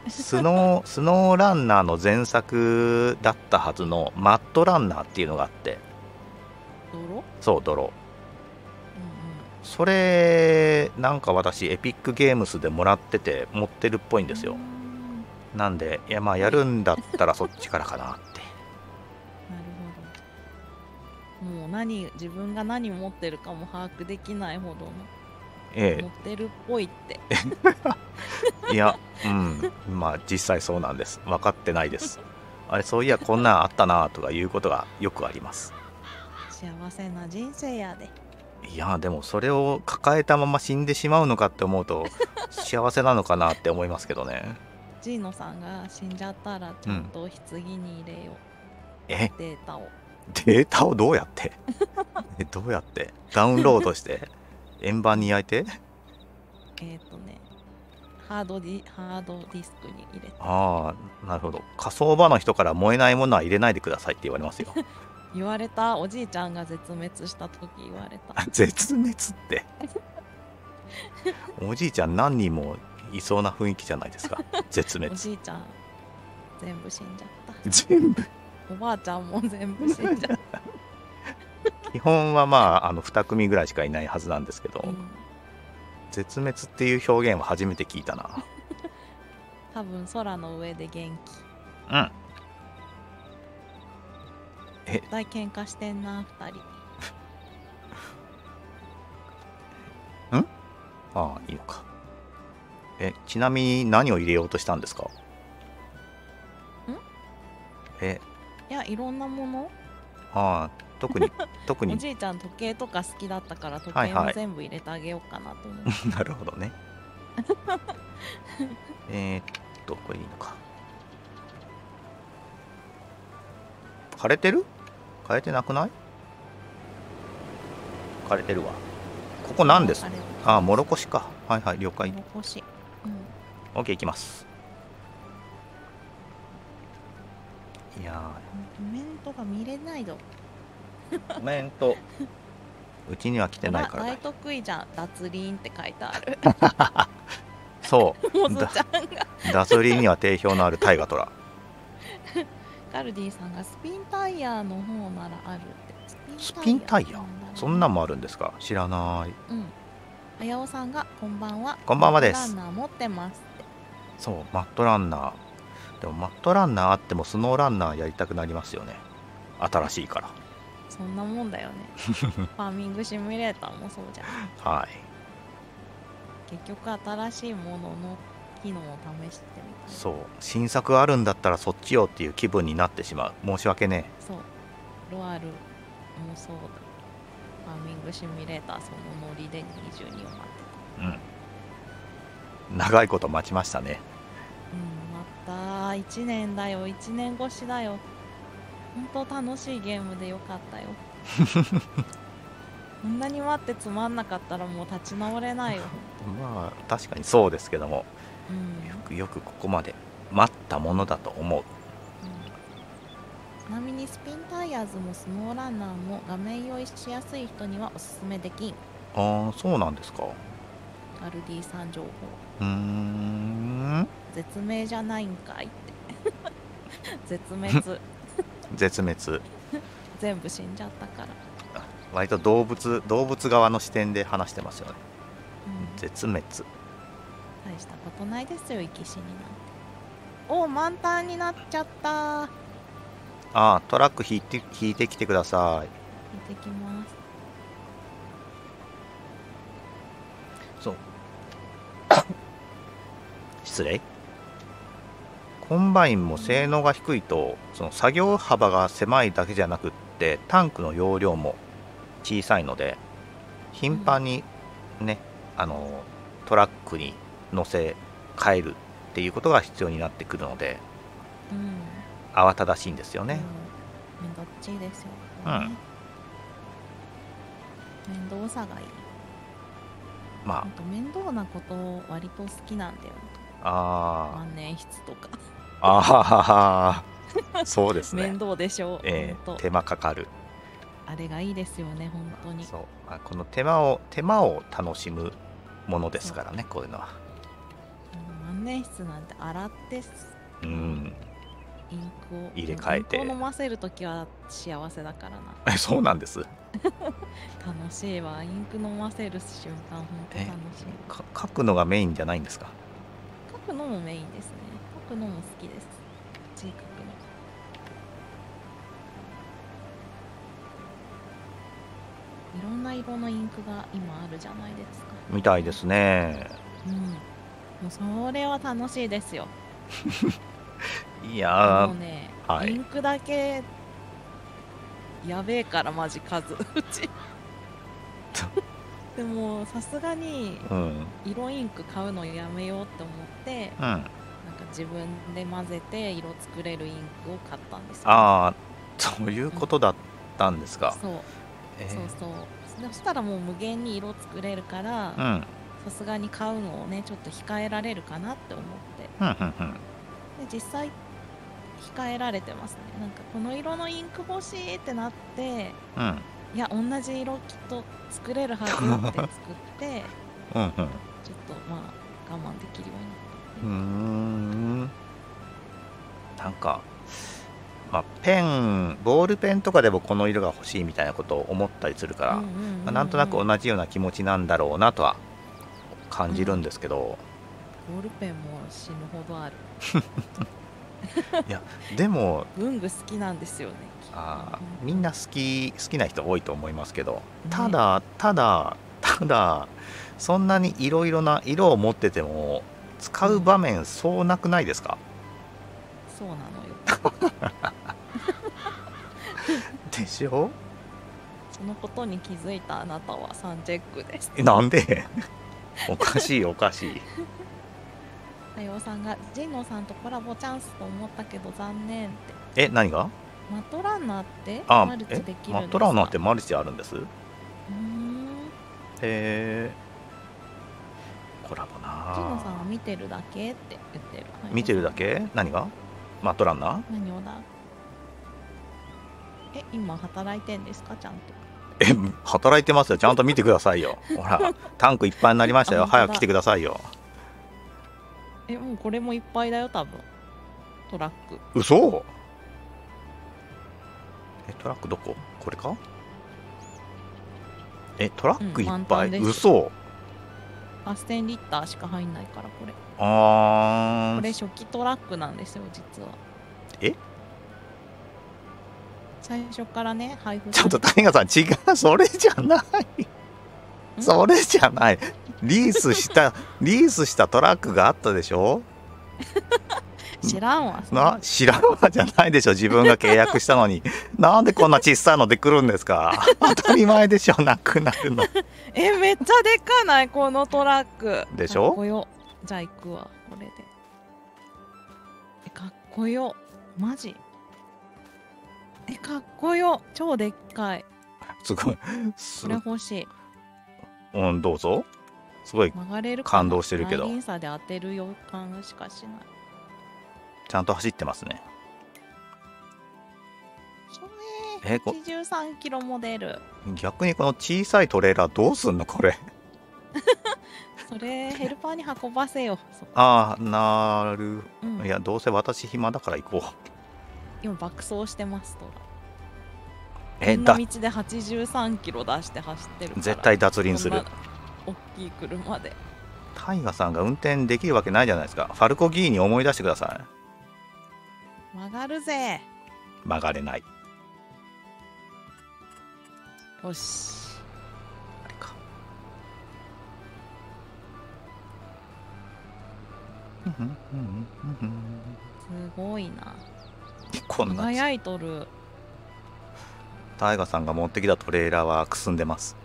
A: スノー スノーランナーの前作だったはずのマッドランナーっていうのがあって。
B: 泥？
A: そう泥。
B: うん
A: それなんか私エピックゲームスでもらってて持ってるっぽいんですよ。なんでいやまあやるんだったらそっちからかなって。
B: なるほど。もう何自分が何持ってるかも把握できないほどの。
A: え
B: 持ってるっぽいって。
A: え？いやうん。まあ実際そうなんです。分かってないです。あれそういやこんなんあったなとかいうことがよくあります。
B: 幸せな人生やで
A: いやでもそれを抱えたまま死んでしまうのかって思うと 幸せなのかなって思いますけどね。
B: ジーノさんが死んじゃったらちゃんと棺に入れよう、
A: え？
B: データを。
A: データをどうやって？えどうやって？ダウンロードして？円盤に焼いて？
B: えっ、とねハードディハードディスクに入れて。
A: ああなるほど。火葬場の人から燃えないものは入れないでくださいって言われますよ
B: 言われた。おじいちゃんが絶滅した時言われた。
A: 絶滅って。おじいちゃん何人もいそうな雰囲気じゃないですか。絶
B: お
A: 滅
B: じいちゃん全部死んじゃっ
A: 全部。
B: たおばあちゃんも全部死んじゃった、
A: 基本はまああの2組ぐらいしかいないはずなんですけど、
B: うん。
A: 絶滅っていう表現は初めて聞いたな。
B: 多分空の上で元気。
A: うんえ
B: 絶対喧嘩してんな二人。
A: ああいいのか。えちなみに何を入れようとしたんですか？え？
B: いやいろんなもの。
A: ああ特に 特
B: お
A: に
B: じいちゃん時計とか好きだったから時計も
A: はい。はい
B: 全部入れてあげようかなと思って、
A: なるほどね。えーっとこれいいのか。枯れてる？枯れてなくない？枯れてるわ。ここ何です。
B: あれ
A: ああもろこしか。はいはい了解。
B: もろこし、うん、
A: OK いきます。いや
B: コメントが見れないぞ。
A: ーコメント。うちには来てないからだ
B: 大得意じゃん。脱輪って書いてある。
A: そ
B: モズちゃんが。
A: うダスリーには定評のある大河ト ラ
B: ガルディさんがスピンタイヤの方ならあるって。
A: スピンタイヤ。そんなんもあるんですか？知らない。
B: うん。あやおさんがこんばんは。
A: こんばんはです。
B: ランナー持ってます
A: そうマットランナー。でもマットランナーあってもスノーランナーやりたくなりますよね。新しいから。
B: そんなもんだよね。ファーミングシミュレーターもそうじゃん。
A: はい。
B: 結局新しいものの機能を試して
A: そう。新作あるんだったらそっちよっていう気分になってしまう。申し訳ね
B: そう。ロアルもそうだ。ファーミングシミュレーターそのノリで22を待って
A: えうん。長いこと待ちましたね。
B: たうんまた1年だよ。1年越しだよ。本当楽しいゲームでよかったよ。こんなに待ってつまんなかったらもう立ち直れないよ、
A: まあ確かにそうですけども。
B: うん。
A: よくよくここまで待ったものだと思う。
B: うん。ちなみにスピンタイヤーズもスノーランナーも画面用意しやすい人にはおすすめできん。
A: ああそうなんですか。
B: ガルディさん情報。
A: うーん。
B: 絶命じゃないんかいって。絶滅。
A: 絶滅。
B: 全部死んじゃったから、
A: 割と動物動物側の視点で話してますよね。
B: うん、
A: 絶滅
B: 大したことないですよ生き死になんて。お満タンになっちゃった。
A: ああトラック引いて引いてきてください。
B: 見てきます。
A: そう。失礼。コンバインも性能が低いとその作業幅が狭いだけじゃなくってタンクの容量も小さいので頻繁にね、あのトラックに乗せ替えるっていうことが必要になってくるので
B: うん。
A: 慌ただしいんですよね、
B: うん。面倒っちいですよ、
A: うん。
B: 面倒さがいい。
A: ま
B: ほんと面倒なこと割と好きなんだよ。ね
A: ああ
B: 万年筆とか。
A: ああ そうですね。
B: 面倒でしょう、
A: え
B: ほんと。
A: ー手間かかる。
B: あれがいいですよね本当に。
A: そう。まあこの手間を手間を楽しむものですからねこういうのは
B: 年筆なんて洗ってす
A: うん。
B: インクを
A: 入れ替えて。
B: インクを飲ませるときは幸せだからな。
A: え そうなんです。
B: 楽しいわインク飲ませる瞬間本当楽しい。
A: か書くのがメインじゃないんですか？
B: 書くのもメインですね。書くのも好きです。字書くの。いろんな色のインクが今あるじゃないですか。
A: みたいですね。
B: うんもうそれは楽しいですよ。
A: いやー
B: もうね、
A: はい。
B: インクだけやべえからマジ数。うち。でもさすがに
A: うん。
B: 色インク買うのやめようって思って
A: うん。
B: なんか自分で混ぜて色作れるインクを買ったんですよ。
A: ああそういうことだったんですか、
B: そう。
A: えー。
B: そうそう。そしたらもう無限に色作れるから
A: うん
B: さすがに買うのをねちょっと控えられるかなって思って。で実際控えられてますね。なんかこの色のインク欲しいってなって
A: うん。
B: いや同じ色きっと作れるはずよって作って
A: うんうん。
B: ちょっとまあ我慢できるようになった
A: う。ーん。なんか、まあ、ペンボールペンとかでもこの色が欲しいみたいなことを思ったりするから、
B: うんうんうんうん。
A: まあなんとなく同じような気持ちなんだろうなとは感じるんですけど、
B: ボールペンも死ぬほどある。
A: でも。
B: 文具好きなんですよね。
A: あみんな好き好きな人多いと思いますけど。ただただただそんなにいろいろな色を持ってても使う場面そうなくないですか、
B: そうなのよ。
A: でしょ？
B: そのことに気づいたあなたはサンジェックです。
A: えなんで？おかしいおかしい。
B: 太陽さんがジンノさんとコラボチャンスと思ったけど残念って。
A: え何が？
B: マットランナーって
A: あ
B: マルチできる
A: マットランナーってマルチあるんです？へ
B: うーん。
A: えコラボ
B: ジンノさん
A: な
B: は見てるだけって言ってる。
A: 見てるだけ？何が？マットランナ？ー
B: 何をだ？え今働いてんですか？ちゃんと
A: え働いてますよ。ちゃんと見てくださいよ。ほらタンクいっぱいになりましたよ。早く来てくださいよ。
B: えもうこれもいっぱいだよ多分。トラック。
A: 嘘？えトラックどこ？これか？えトラックいっぱい、
B: タンです。
A: 嘘。
B: 8000リッターしか入んないからこれ。
A: あー。
B: これ初期トラックなんですよ実は。
A: え？
B: 最初からね配布
A: ちょっとタイガさん違うそれじゃない。それじゃない。リースした リースしたトラックがあったでしょ？
B: 知らんわな。
A: な知らんわじゃないでしょ自分が契約したのに。なんでこんな小さいので来るんですか？当たり前でしょなくなるの。
B: えめっちゃでかない？このトラック。
A: でしょ？
B: かっこよ。じゃあ行くわこれで。えかっこよ。マジ？えかっこよ。超でっかい。
A: すごい。す
B: これ欲しい。
A: うんどうぞ。すごい
B: 曲がれるかな。
A: 感動してるけど。
B: 内輪差で当てる予感しかしない。
A: ちゃんと走ってますね。えこ
B: 83キロモデル。
A: 逆にこの小さいトレーラーどうすんのこれ？
B: それヘルパーに運ばせよ。そ
A: ああなる。
B: うん。
A: いやどうせ私暇だから行こう
B: 今爆走してますと。
A: え
B: んな道で83キロ出して走ってるから。
A: 絶対脱輪する。
B: 大きい車で。
A: タイガさんが運転できるわけないじゃないですか。ファルコギーに思い出してください。
B: 曲がるぜ。
A: 曲がれない。
B: よし。すごいな
A: こんな。
B: 輝いとる。
A: タイガさんが持ってきたトレーラーはくすんでます。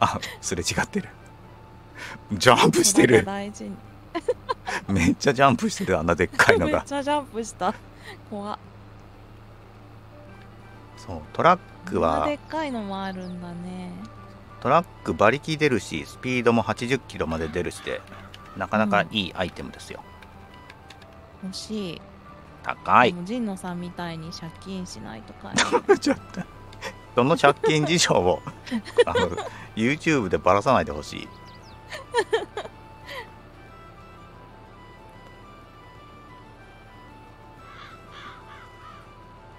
A: あすれ違ってる。ジャンプしてる。めっちゃジャンプしてるあんなでっかいの
B: めっ
A: が
B: ちゃジャンプした。怖っ。
A: そうトラックは。
B: でっかいのもあるんだね。
A: トラック馬力出るしスピードも80キロまで出るしでなかなかいいアイテムですよ、
B: 欲しい、
A: 高い。
B: 神野さんみたいに借金しないとか、
A: ちょっとその借金事情を あの YouTube でばらさないでほしい。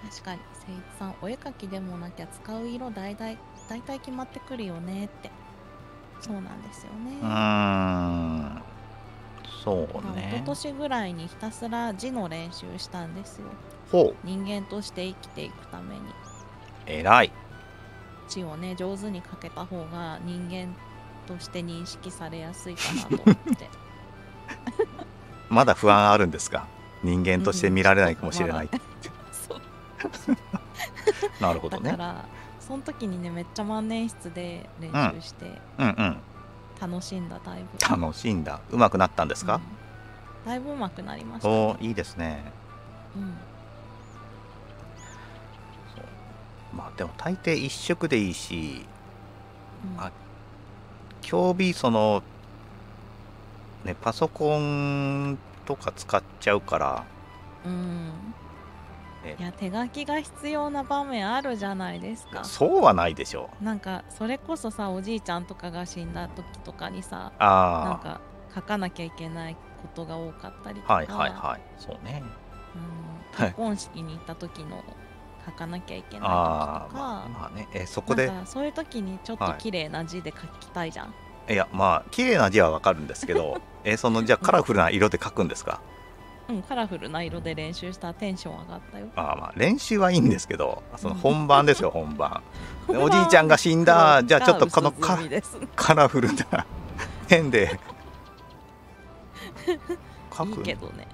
B: 確かに誠一さんお絵描きでもなきゃ使う色大体大体決まってくるよねって。そうなんですよね、
A: うーんそう
B: まあ一
A: ね。
B: 昨年ぐらいにひたすら字の練習したんですよ。
A: ほう。
B: 人間として生きていくために。
A: 偉い。
B: 字をね上手に書けた方が人間として認識されやすいかなと思って。
A: まだ不安あるんですか？人間として見られないかもしれない、
B: そう。
A: なるほどね。
B: だからその時にねめっちゃ万年筆で練習して。
A: うんうん
B: 楽しんだタイプ。
A: 楽しいんだ。うまくなったんですか、
B: だいぶ上手くなりました、
A: おーいいですね。
B: うん、
A: まあでも大抵一色でいいし
B: うん。
A: あ競技そのねパソコンとか使っちゃうから
B: うん
A: ね
B: いや手書きが必要な場面あるじゃないですか。
A: そうはないでしょ
B: なんかそれこそさおじいちゃんとかが死んだ時とかにさなん
A: あ
B: か書かなきゃいけないことが多かったりとか、
A: あはいはいはい。そうね。
B: うん、結婚式に行った時の書かなきゃいけない
A: ああ
B: 時とか、
A: まあまあね。えそこで。
B: そういう時にちょっと
A: はい。
B: 綺麗な字で書きたいじゃん、
A: いやまあ綺麗な字はわかるんですけど えそのじゃあカラフルな色で書くんですか？
B: うん、カラフルな色で練習したらテンション上がったよ。
A: ああまあ練習はいいんですけどその本番ですよ本番。でおじいちゃんが死んだじゃあちょっとこのカ カラフルなペンで。書
B: いい
A: く
B: けどね。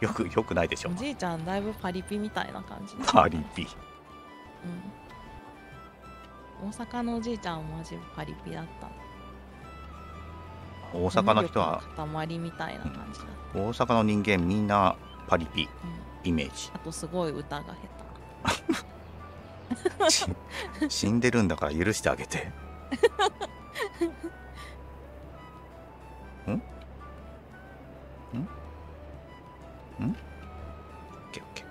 A: よくよくないでしょ。
B: おじいちゃんだいぶパリピみたいな感じ。
A: パリピ。
B: うん、大阪のおじいちゃんはマジパリピだった
A: 大阪の人は
B: 塊みたいな感じだった、
A: 大阪の人間みんなパリピ
B: うん、
A: イメージ。
B: あとすごい歌が下
A: し死んでるんだから許してあげて。ん？ん？ん？オッケーオッケー。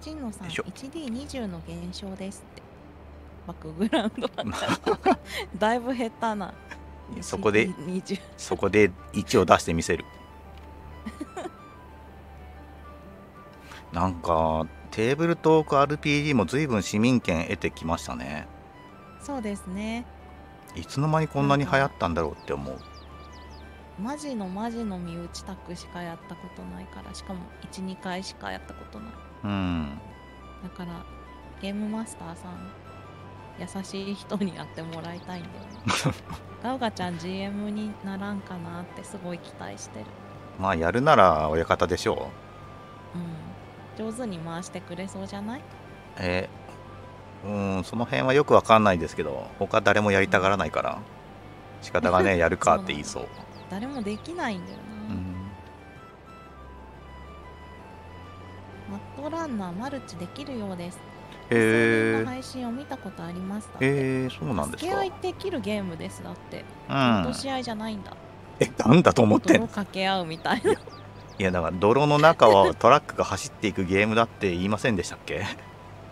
B: 手陳野さん
A: よいしょ。
B: 1D20 の現象ですって。バックグラウンドなんかだいぶ下手な
A: そこで
B: 1D20
A: そこで1を出してみせる。なんかテーブルトーク RPG も随分市民権得てきましたね。
B: そうですね。
A: いつの間にこんなに流行ったんだろうって思う。
B: マジのマジの身内宅しかやったことないからしかも12回しかやったことない。
A: うん。
B: だからゲームマスターさん優しい人にやってもらいたいんだよね。ガウガちゃん GM にならんかなってすごい期待してる。
A: まあやるなら親方でしょ
B: う。ん。上手に回してくれそうじゃない？う
A: えーうーんその辺はよくわかんないですけど他誰もやりたがらないから仕方がね やるかって言いそう。
B: 誰もできないんだよな、
A: うん。
B: マットランナーマルチできるようです
A: へえ
B: の配信を見たことありますだって
A: へえそうなんですか？
B: 付き合いできるゲームですだって。
A: うん。
B: 落とし合いじゃないんだ。
A: えなんだと思ってん
B: 泥かけ合うみたいな。い
A: やだから泥の中をトラックが走っていくゲームだって言いませんでしたっけ？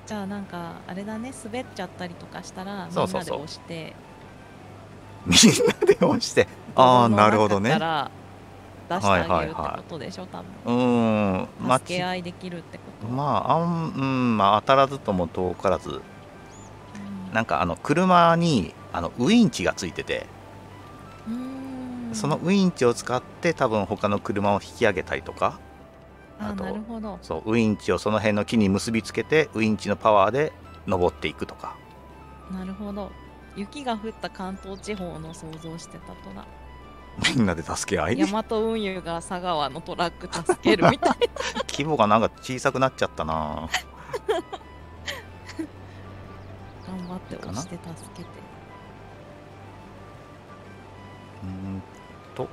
B: じゃあなんかあれだね滑っちゃったりとかしたらみんなで押して。
A: みんなで押して。ああなるほどね。
B: 出してあげるってことでしょ、多
A: うーん
B: 分
A: ま
B: 助け合いできるってこと、
A: まああんうんまあ当たらずとも遠からず。
B: うん。
A: なんかあの車にあのウインチがついてて。そのウインチを使って多分他の車を引き上げたりとか。
B: あ
A: あと
B: なるほど。
A: そうウインチをその辺の木に結びつけてウインチのパワーで登っていくとか。
B: なるほど。雪が降った関東地方の想像してたとな
A: みんなで助け合い
B: 大和運輸が佐川のトラック助けるみたいな。
A: 規模がなんか小さくなっちゃったな。
B: 頑張って押して助けて。
A: うーんと。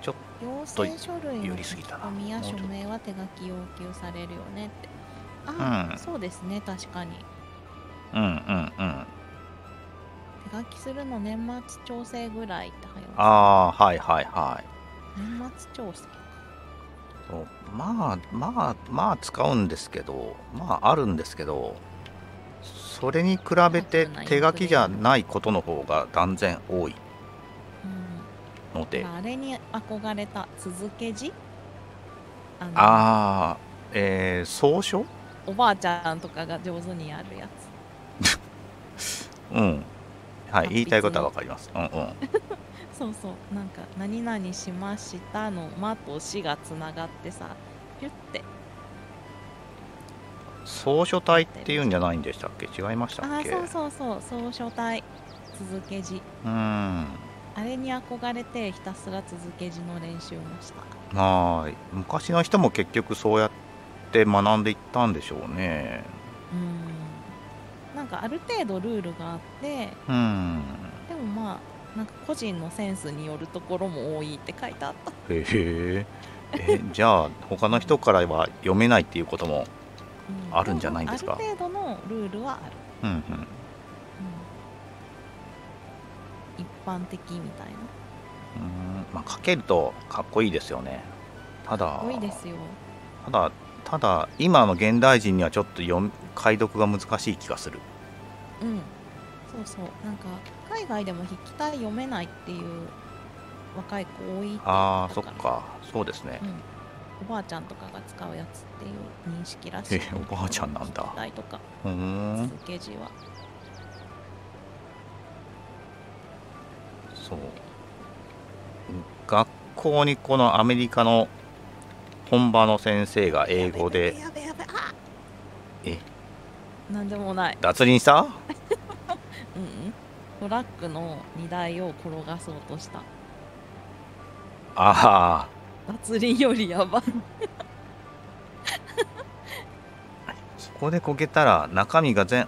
A: ちょっ
B: 要請書類
A: 寄りすぎたな。
B: 込みや署名は手書き要求されるよねって。あ、
A: うん。
B: そうですね確かに。
A: うんうんうん
B: 手書きするの年末調整ぐらいって早い
A: ああはいはいはい。
B: 年末調整。
A: そうまあまあまあ使うんですけどまああるんですけどそれに比べて手書きじゃないことの方が断然多い。
B: うん。
A: ので
B: あれに憧れた続け字？あの
A: ああえー、総書？
B: おばあちゃんとかが上手にやるや
A: うんはい言いたいことは分かります。うんうん。
B: つ そうそう。なんか「何々しました」の「ま」と「し」がつながってさピュッて。
A: 総書体っていうんじゃないんでしたっけ？違いましたっけ？
B: ああそうそうそう。総書体。続け字。
A: うん。
B: あれに憧れてひたすら続け字の練習もした。
A: まあ昔の人も結局そうやって学んでいったんでしょうね。
B: うんかある程度ルールがあって
A: うん。
B: でもまあなんか個人のセンスによるところも多いって書いてあった、
A: へえ。えじゃあ他の人からは読めないっていうことも
B: うん。
A: あるんじゃないんですか？
B: ある程度のルールはある、
A: うんうん。
B: うん。一般的みたいな。
A: うん。まあ書けるとかっこいいですよね。ただ
B: 多いですよ。
A: ただただ今の現代人にはちょっと読み解読が難しい気がする
B: うん。そうそう。なんか海外でも筆記体読めないっていう若い子多いって言
A: あー
B: たら
A: そっか。そうですね。
B: うん、おばあちゃんとかが使うやつっていう認識らしい。
A: えおばあちゃんなんだ。
B: 筆記体とか。
A: うーん。
B: 続け字は。
A: そう。学校にこのアメリカの本場の先生が英語で
B: やべやべやべあ
A: え
B: なんでもない。
A: 脱輪した？
B: うん。うんトラックの荷台を転がそうとした。
A: あ
B: 脱輪よりやばい。
A: あそこでこけたら中身が全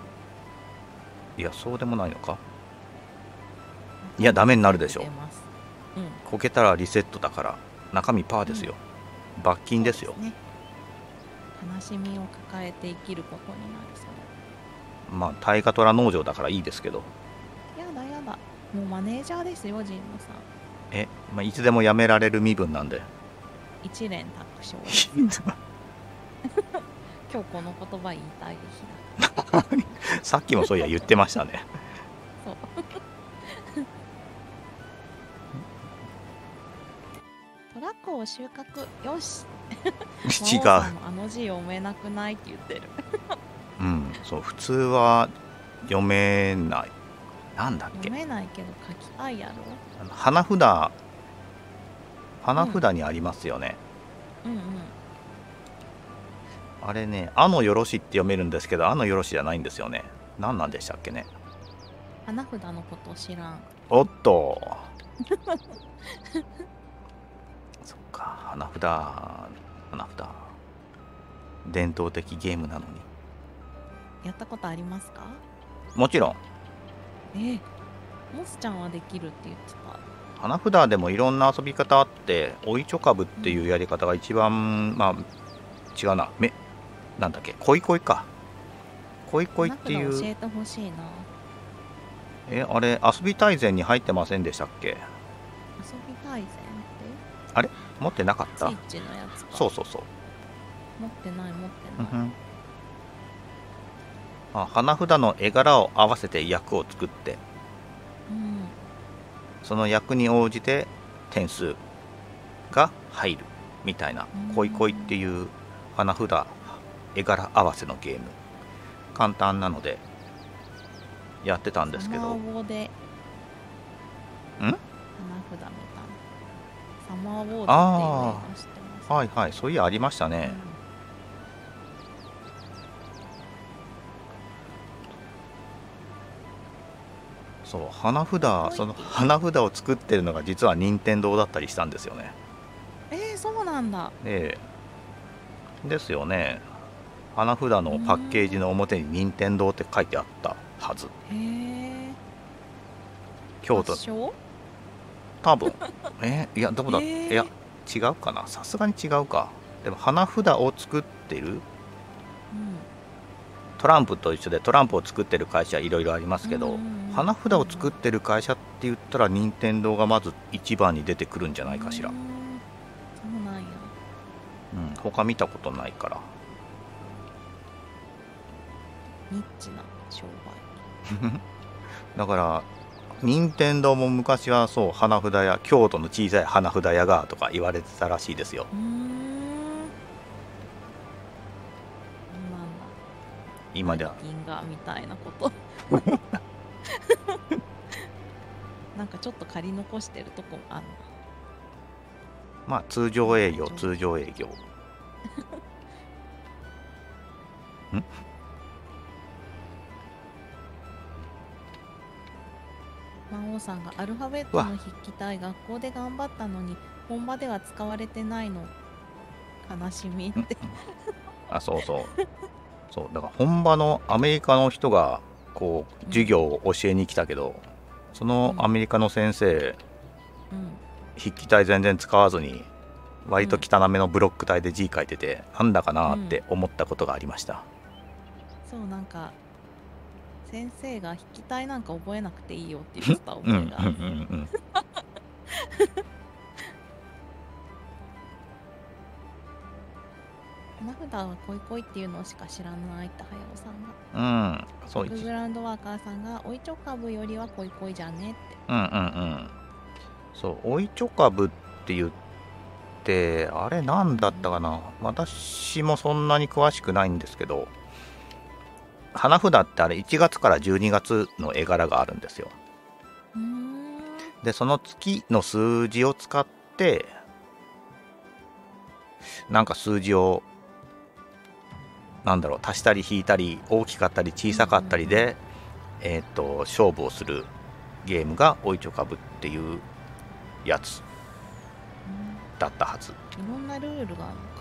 A: いやそうでもないのか？いやダメになるでしょ。
B: 出ます。うん。
A: こけたらリセットだから中身パーですよ、罰金ですよ。
B: ね。悲しみを抱えて生きることになる
A: まあ大河虎農場だからいいですけど。
B: やだやだ。もうマネージャーですよ神野さん。
A: え、まあ、いつでもやめられる身分なんで。
B: 一連卓勝今日この言葉言いたい日だ。
A: さっきもそういや言ってましたね。
B: そう。トラックを収穫。よし。
A: 違う。
B: もあの字読めなくない？って言ってる
A: うん。そう普通は読めない。なんだっけ？
B: 読めないけど書きたいやろ？
A: あの花札。花札にありますよね、
B: うんうん。
A: あれね「あのよろし」って読めるんですけど「あのよろし」じゃないんですよね。何なんでしたっけね？
B: 花札のこと知らん。
A: おっと。そっか花札花札。伝統的ゲームなのに
B: やったことありますか？
A: もちろん。
B: ええ。モスちゃんはできるって言ってた。
A: 花札でもいろんな遊び方あっておいちょかぶっていうやり方が一番まあ違うな。めなんだっけ？恋恋か。恋恋っていう。
B: 教えてほしいな。
A: えあれ遊び大全に入ってませんでしたっけ？
B: 遊び大全って？
A: 持ってなかった。
B: スイッチのやつか。
A: そうそうそう。
B: 持ってない持ってない、
A: うんうんあ花札の絵柄を合わせて役を作って
B: うん。
A: その役に応じて点数が入るみたいな
B: うん。
A: 恋恋っていう花札絵柄合わせのゲーム。簡単なのでやってたんですけ
B: サマ
A: どん？
B: 花札みた。いなサマーウォードっていう映画知ってます。
A: はいはいそういやありましたね、そう花札その花札を作ってるのが実は任天堂だったりしたんですよね。
B: うんえー、そうなんだ。
A: ええ。ですよね。花札のパッケージの表に任天堂って書いてあったはず。
B: へえ
A: 京都。多分。えいやどこだ、
B: えー。
A: いや違うかな？さすがに違うか。でも花札を作ってる
B: うん。
A: トランプと一緒でトランプを作ってる会社いろいろありますけど、
B: うん
A: 花札を作ってる会社って言ったら任天堂がまず一番に出てくるんじゃないかしら。
B: そうなんや。
A: うん。他見たことないから。
B: ニッチな商売。
A: だから任天堂も昔はそう花札屋京都の小さい花札屋がとか言われてたらしいですよ。今では。
B: 銀河みたいなこと ちょっと借り残してるとこある
A: まあ通常営業通常。営業。ん？
B: 魔王さんがアルファベットの筆記体学校で頑張ったのに本場では使われてないの。悲しみって。
A: あそうそう。そうだから本場のアメリカの人がこう授業を教えに来たけどそのアメリカの先生
B: うん。
A: 筆記体全然使わずに割と汚めのブロック体で字書いててなんだかなって思ったことがありました、
B: そうなんか先生が筆記体なんか覚えなくていいよって言っ。てた覚
A: うん、うん
B: えがある、
A: うんうん
B: 花札は恋恋っていうのしか知らないって早尾さんが。
A: うんそう。
B: ググランドワーカーさんがおいちょ株よりは恋恋じゃねって。
A: うんうんうん。そうおいちょ株って言ってあれなんだったかな。私もそんなに詳しくないんですけど花札ってあれ1月から12月の絵柄があるんですよ。でその月の数字を使ってなんか数字をなんだろう足したり引いたり大きかったり小さかったりで、えーっと勝負をするゲームがおいちょかぶっていうやつだったはず。
B: いろんなルールがあるのか。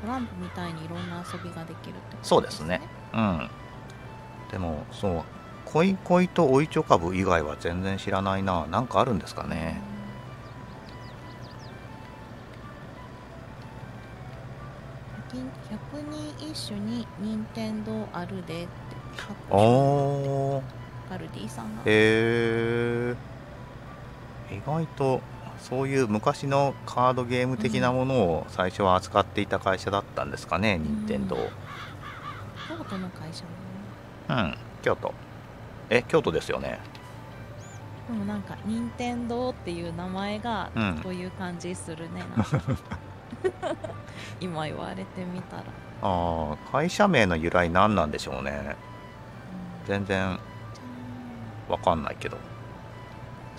B: トランプみたいにいろんな遊びができるってこと
A: そうですね。うん。でもそう恋恋とおいちょかぶ以外は全然知らないな。なんかあるんですかね
B: 百人一首に任天堂あるでって
A: あー。
B: カルディさんが。
A: へえ意外とそういう昔のカードゲーム的なものを最初は扱っていた会社だったんですかね、任天堂
B: 京都の会社
A: うん京都。え京都ですよね。
B: でもなんか任天堂っていう名前が
A: うん。
B: そういう感じするね、なんか。今言われてみたら、
A: ああ会社名の由来何なんでしょうね。
B: うん
A: 全然
B: ち
A: わかんないけど。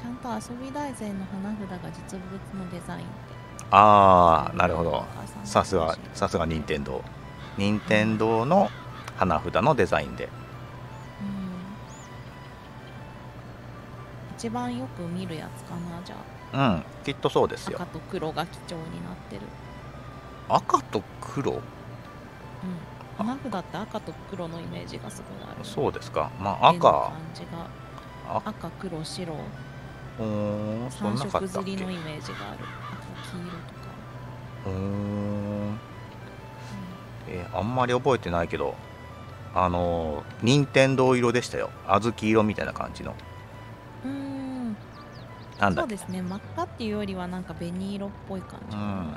B: ゃんと遊び大全の花札が実物のデザインって。
A: ああなるほど。さすがさすが任天堂。任天堂の花札のデザインで。
B: うん。一番よく見るやつかなじゃ
A: うんきっとそうですよ。
B: あ赤と黒が基調になってる。
A: 赤と黒？
B: うん。花札って赤と黒のイメージがすごいある。
A: そうですか。まあ赤。
B: 赤黒白。
A: うーんそん
B: 3
A: なかったっけ？
B: 色刷りのイメージがある。赤黄色とか、
A: うーん。えーあんまり覚えてないけどあのー任天堂色でしたよ。小豆色みたいな感じの。
B: うん、そうですね。真っ赤っていうよりはなんか紅色っぽい感じ
A: うん。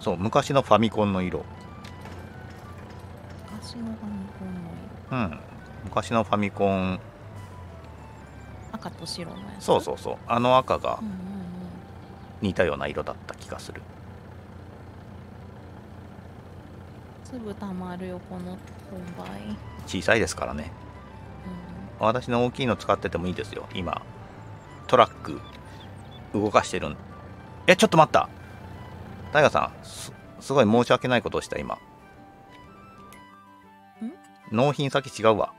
A: そう昔のファミコンの色
B: 昔のファミコンの。色
A: うん。昔のファミコン。
B: 赤と白のやつ？
A: そうそうそう。あの赤が
B: うんうんうん。
A: 似たような色だった気がする。
B: 粒たまるよこの本倍、うん、
A: 小さいですからね。私の大きいの使っててもいいですよ。今トラック動かしてるん。えちょっと待った。タイガさんすすごい申し訳ないことをした今納品先違うわ。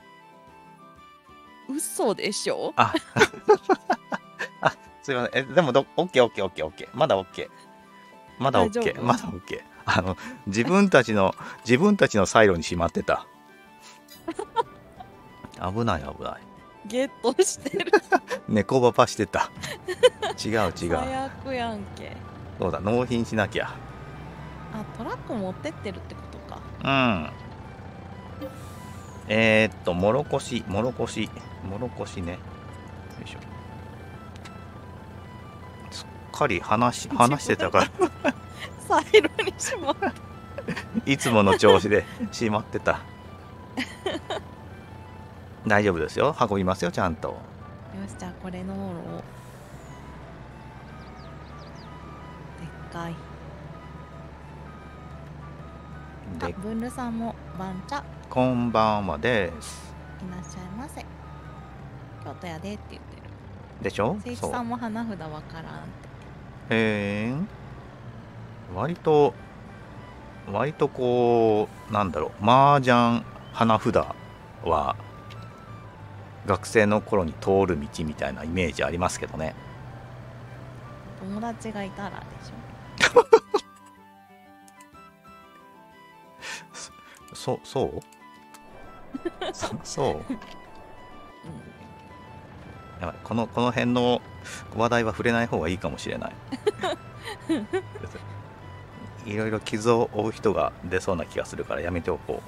B: 嘘でしょ？
A: あ。あすいません。えでもど OKOKOKOK まだ OK まだ
B: 大丈
A: OK
B: 夫？
A: まだ OK あの自分たちの自分たちのサイロにしまってた。危ない危ない。
B: ゲットしてる。
A: 猫ババしてた。違う違う。
B: 最悪やんけ。
A: そうだ納品しなきゃ。
B: あトラック持ってってるってことか。
A: うんえー、っともろこしもろこしもろこしね。よいしょ。すっかり話し話してたから。
B: サイロにしまった。
A: いつもの調子でしまってた。大丈夫ですよ。運びますよちゃんと。
B: よしじゃあこれのろうでっかい
A: で。
B: ブンルさんも番茶。
A: こんばんはです。
B: いらっしゃいませ。京都やでって言ってる。
A: でしょ？
B: 誠一さんも花札わからんって。
A: へえ。割と割とこうなんだろう。麻雀花札は学生の頃に通る道みたいなイメージありますけどね。
B: 友達がいたらでし
A: そそう？そそう？やばい。このこの辺の話題は触れない方がいいかもしれない。いろいろ傷を負う人が出そうな気がするからやめておこ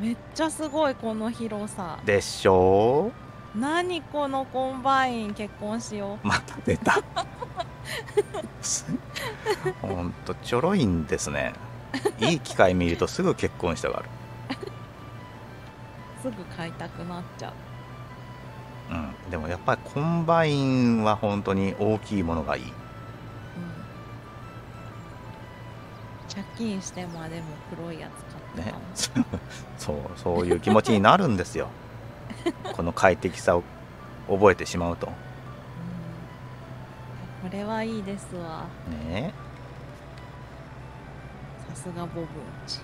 B: めっちゃすごいこの広さ。
A: うでしょ？
B: 何このコンバイン結婚しよ
A: う。また出た。ほんとちょろいんですね いい機械見るとすぐ結婚したがる。
B: う すぐ買いたくなっちゃう。
A: うん、でもやっぱりコンバインは本当に大きいものがいい。
B: うん。借金してまでも黒いやつ買ってた
A: ね。そうそういう気持ちになるんですよ。この快適さを覚えてしまうと。
B: うん。これはいいですわ。
A: ね
B: さすがボブンち、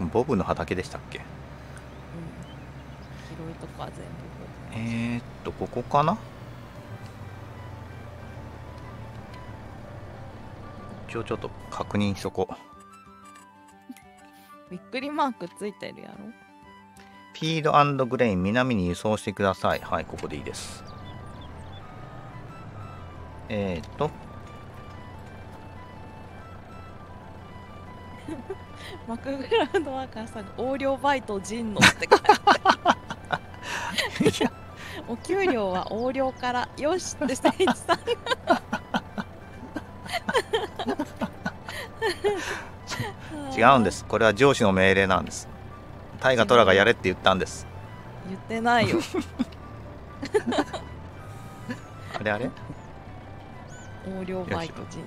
A: ボブの畑でしたっけ？
B: うん、広いとこは全部ボブン
A: えー、っとここかな？一応ちょっと確認しとこう。
B: びっくりマークついてるやろ？
A: フィードグレイン南に輸送してください。はいここでいいです。えー、っと
B: マクグラウドワーカーさんが横領バイト陣のって書いてお給料は横領からよしってステージさん
A: 違うんです。これは上司の命令なんです。タイガトラがやれって言ったんです。
B: 言ってないよ。
A: あれあれ？い
B: 横領バイト陣。
A: や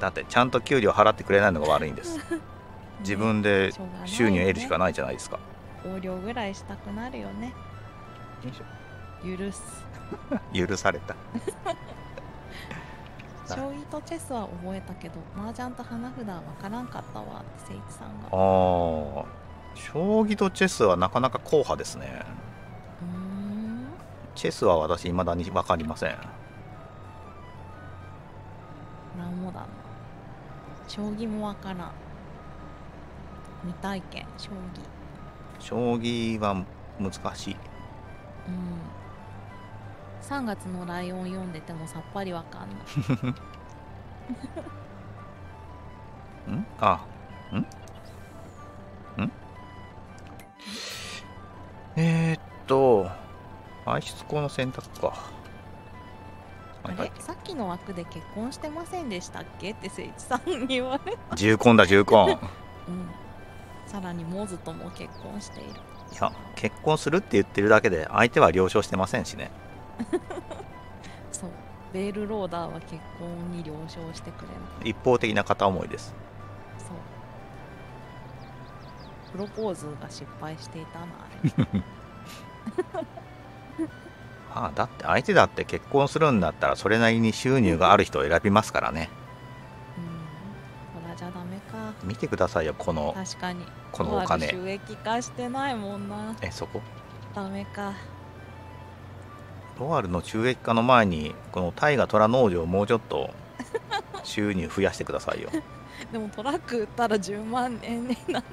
A: だってちゃんと給料払ってくれないのが悪いんです。自分で収入を得るしかないじゃないですか。
B: 横領ぐらいしたくなるよね。許す
A: ょ。許された。
B: 将棋とチェスは覚えたけど麻雀と花札は分からんかったわって誠一さんが。
A: あー将棋とチェスはなかなか硬派ですね。チェスは私未だに分かりません
B: 将棋も分からん。未体験将棋。
A: 将棋は難しい。
B: うん。3月のライオン読んでてもさっぱりわかんない。
A: ん？あん？ん？えー、っと排出口の選択か。
B: あ
A: はいはい
B: れさっきの枠で結婚してませんでしたっけ？って誠一さんに言われ
A: 重婚だ重婚い
B: うん。さらにモズとも結婚している。
A: や結婚するって言ってるだけで相手は了承してませんしね。
B: そう。ベールローダーは結婚に了承してくれない
A: 一方的な片思いです。
B: そう。プロポーズが失敗していたなあれ
A: ああだって相手だって結婚するんだったらそれなりに収入がある人を選びますからね。
B: うん。そらじゃダメか。
A: 見てくださいよこの
B: 確かに。
A: このお金。
B: 収益化してないもんな。
A: えそこ？
B: ダメか。
A: ロワールの収益化の前にこの大河虎農場をもうちょっと収入増やしてくださいよ。
B: でもトラック売ったら10万円になっ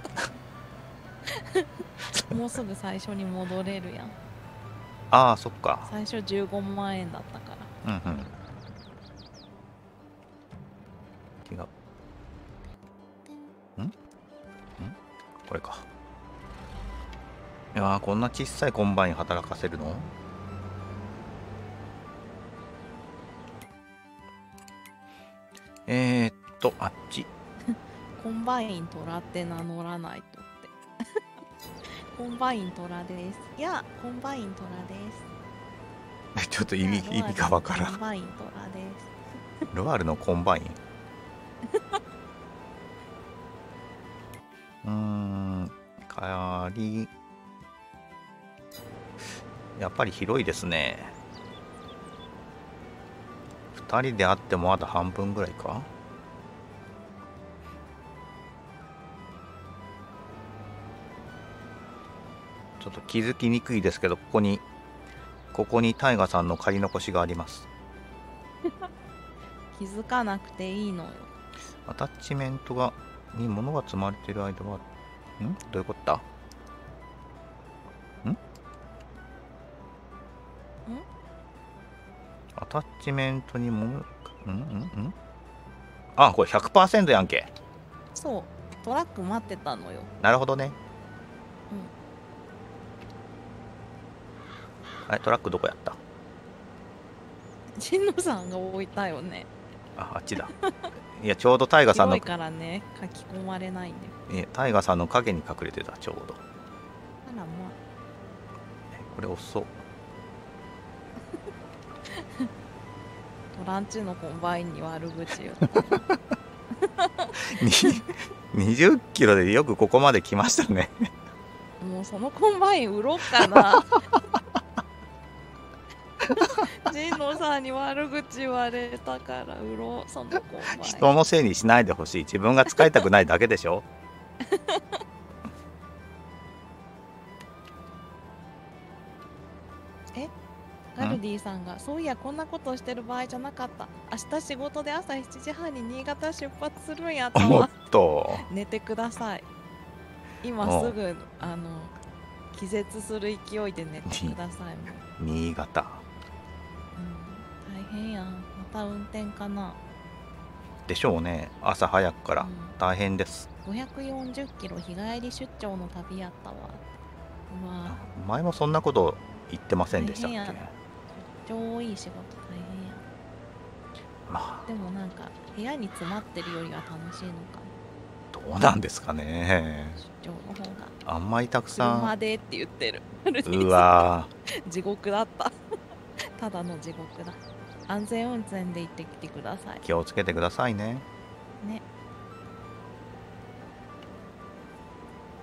B: た。もうすぐ最初に戻れるやん
A: ああそっか。
B: 最初15万円だったから。
A: うんうん。違う。ん？ん？これか。いやーこんな小さいコンバイン働かせるの？えー、っとあっち。
B: コンバイントラって名乗らないとってコンバイントラです。いやコンバイントラです。
A: ちょっと意味意味がわからん。
B: コンバイントラです。
A: ロワールのコンバイン？うーんかり。やっぱり広いですね。2人であってもまだ半分ぐらいか？ちょっと気づきにくいですけどここにここにタイガさんの借り残しがあります。
B: 気づかなくていいのよ。
A: アタッチメントがに物が積まれてる間はん？どういうことだ？ん？ん？アタッチメントに物ん？うん？うん？あこれ100%やんけ。
B: そう。トラック待ってたのよ。
A: なるほどね。あれトラックどこやった？
B: 神野さんが置いたよね。
A: ああっちだ。いやちょうどタイガさんの
B: からね書き込まれないんだよ
A: いやタイガさんの影に隠れてたちょうど。
B: あらま
A: えこれ遅っ。
B: トラんちのコンバインに悪口よ
A: に20キロでよくここまで来ましたね。
B: もうそのコンバイン売ろうかな神野さんに悪口言われたから売ろうそ
A: 人のせいにしないでほしい。自分が使いたくないだけでしょ。
B: ガルディさんが、そういやこんなことしてる場合じゃなかった。明日仕事で朝7時半に新潟出発するんやった
A: おっ
B: わ
A: と
B: 寝てください。今すぐあの気絶する勢いで寝てください
A: 新潟
B: 変やん。また運転かな、
A: でしょうね。朝早くから。
B: うん。
A: 大変です。
B: 540キロ日帰り出張の旅やったわ。うわ。
A: 前もそんなこと言ってませんでしたっけ？
B: 大変や。超いい仕事大変や。
A: ま
B: でもなんか部屋に詰まってるよりは楽しいのか。
A: あどうなんですかね。
B: 出張の方が。
A: あんまりたくさ
B: 車でって言ってる。
A: んうわ
B: 地獄だった。ただの地獄だ安全運転で行ってきてください。
A: ー気をつけてくださいね。
B: ね。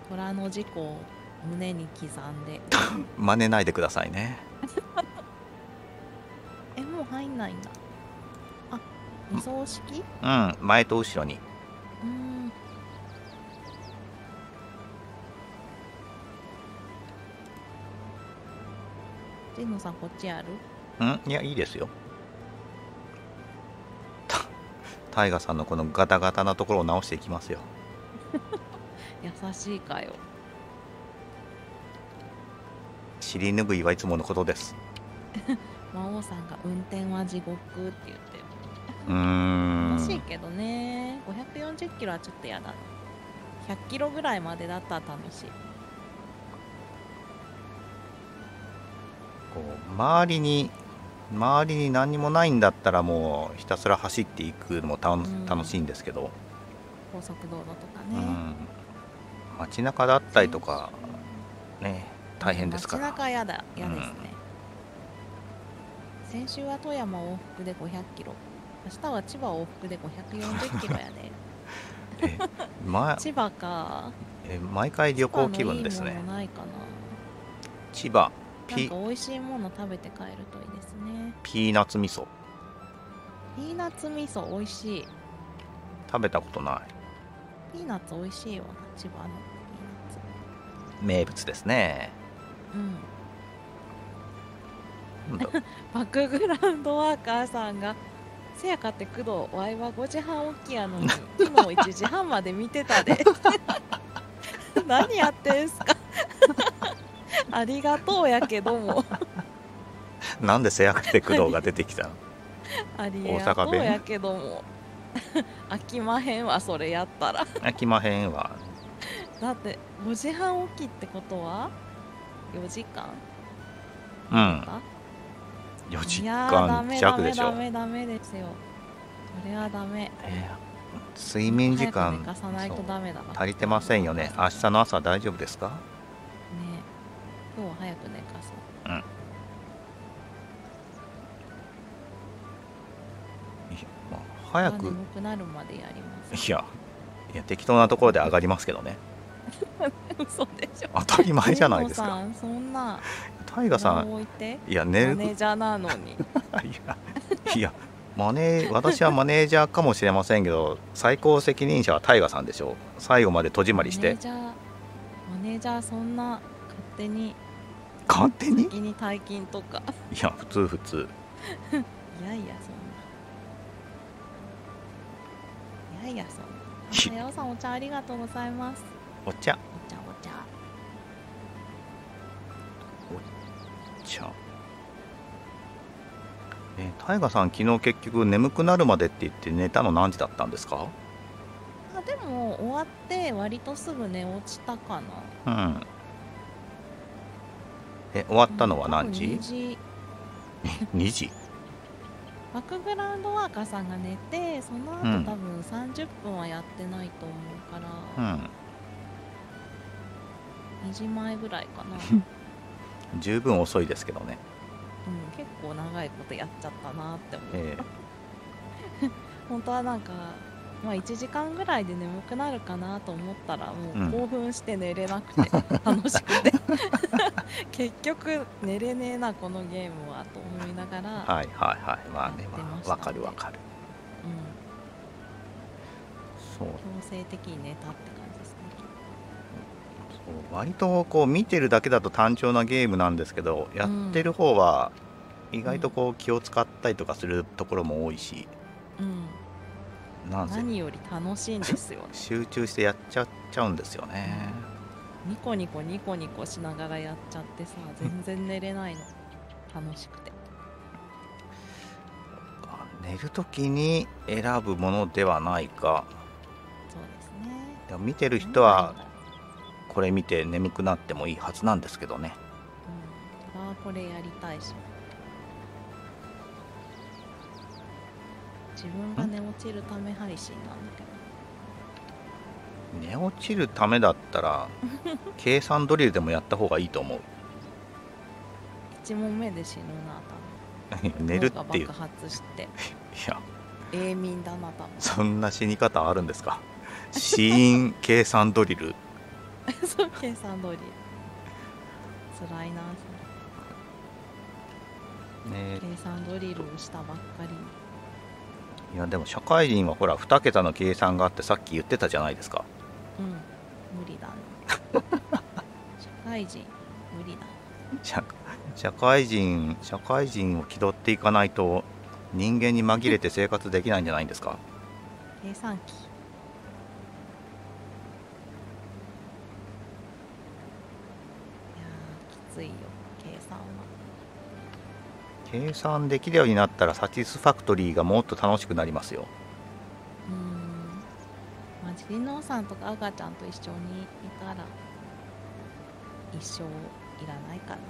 B: 虎の事故を胸に刻んで。
A: 真似ないでくださいね。
B: えもう入んないんだ。あ二層式？
A: うん前と後ろに。
B: うーん。ジンノさんこっちある？
A: うんいやいいですよタイガさんのこのガタガタなところを直していきますよ。
B: 優しいかよ。
A: 尻拭いはいつものことです。
B: 魔王さんが運転は地獄って言ってる。
A: うーん。
B: 楽しいけどね。540キロはちょっとやだな。100キロぐらいまでだったら楽し。い
A: こう周りに周りに何にもないんだったらもうひたすら走っていくのもた
B: ん。
A: 楽しいんですけど、
B: 高速道路とかね、
A: うん、街中だったりとかね大変ですから。
B: 街中やだ嫌ですね、先週は富山往復で500キロ。明日は千葉往復で540キロやで
A: えま
B: 千葉か。
A: え毎回旅行気分ですね。千葉
B: なん
A: ピ
B: か美味しいもの食べて帰るといいですね。
A: ピーナッツ味噌。
B: ピーナッツ味噌美味しい。
A: 食べたことない。
B: ピーナッツ美味しいわ千葉のピ
A: 名物ですね。
B: ーナッツう。ん バックグラウンドワーカーさんが「せやかって工藤ワイは5時半起きやのに 昨日1時半まで見てたで」何やってんすか？ありがとうやけども。
A: なんでせやかて工藤が出てきたの？
B: あり
A: 大
B: がとうやけども。飽きまへんわそれやったら。
A: 飽きまへんわ。
B: だって5時半起きってことは？4時間？
A: うん。
B: か
A: 4時間弱でしょ。
B: メダメダメですよ。それはダメ。
A: えー睡眠時間足りてませんよね。明日の朝大丈夫ですか？
B: 早く。
A: あ
B: 眠くなるまでやります。
A: いやいや適当なところで上がりますけどね。
B: 嘘でしょ。
A: 当たり前じゃないですか。
B: そんな。
A: タイガさん
B: 置いて。
A: いや寝
B: マ
A: る
B: ネージャーなのに。
A: いやいやマネー私はマネージャーかもしれませんけど最高責任者はタイガさんでしょ最後まで戸締まりして。
B: マネージャーマネージャーそんな勝手に。
A: 勝手に？
B: に大金とか。
A: や普通普通。
B: いやいやそんないやいやそんなさんお茶ありがとうございます。
A: お茶。
B: お茶お茶。
A: 茶。えー、タイガさん昨日結局眠くなるまでって言って寝たの何時だったんですか？
B: あでも終わって割とすぐ寝落ちたかな。
A: うん。え終わったのは何時？
B: うん多分2時
A: ?2 時？
B: バックグラウンドワーカーさんが寝てその後、
A: うん。
B: 多分30分はやってないと思うから、
A: うん。
B: 2時前ぐらいかな、うん、
A: 十分遅いですけどね。
B: 結構長いことやっちゃったなって思う、
A: え。
B: 本当はなんか、まあ、1時間ぐらいで眠くなるかなと思ったらも
A: うん。
B: う興奮して寝れなくて、楽しくて。結局寝れねえなこのゲームはと思いながら、
A: ー、はいはいはい。まあね
B: ま
A: まあ
B: したね。
A: わかるわかる。そう。
B: うん、強制的に寝たって感じですね。
A: そう割とこう見てるだけだと単調なゲームなんですけどやってる方は意外とこう気を使ったりとかするところも多いし、
B: うん、
A: なんせ
B: 何より楽しいんですよね。
A: 集中してやっちゃっちゃうんですよね、
B: ニコニコニコニコしながらやっちゃってさ全然寝れないの。楽しくて。
A: 寝る時に選ぶものではないか。
B: そうですね。
A: でも見てる人はこれ見て眠くなってもいいはずなんですけどね。
B: うん、ああこれやりたいし自分が寝落ちるため配信なんだけど。
A: 寝落ちるためだったら 計算ドリルでもやった方がいいと思う。
B: 1問目で死ぬな多分。
A: 寝るっていう。
B: 爆発して。
A: や。
B: 永眠だな多
A: そんな死に方あるんですか？死因計算ドリル。
B: 分 そう計算通り辛いな
A: ね。
B: 計算ドリルをしたばっかり。に
A: いやでも社会人はほら2桁の計算があってさっき言ってたじゃないですか。
B: うん。無理だね 社会人無理だ。
A: 社社会人社会人を気取っていかないと人間に紛れて生活できないんじゃないんですか？
B: 計算機。いやーきついよ計算は
A: 計算できるようになったらサティスファクトリーがもっと楽しくなりますよ。
B: うーん。まあジリノーさんとか赤ちゃんと一緒にいたら一生いらないかな。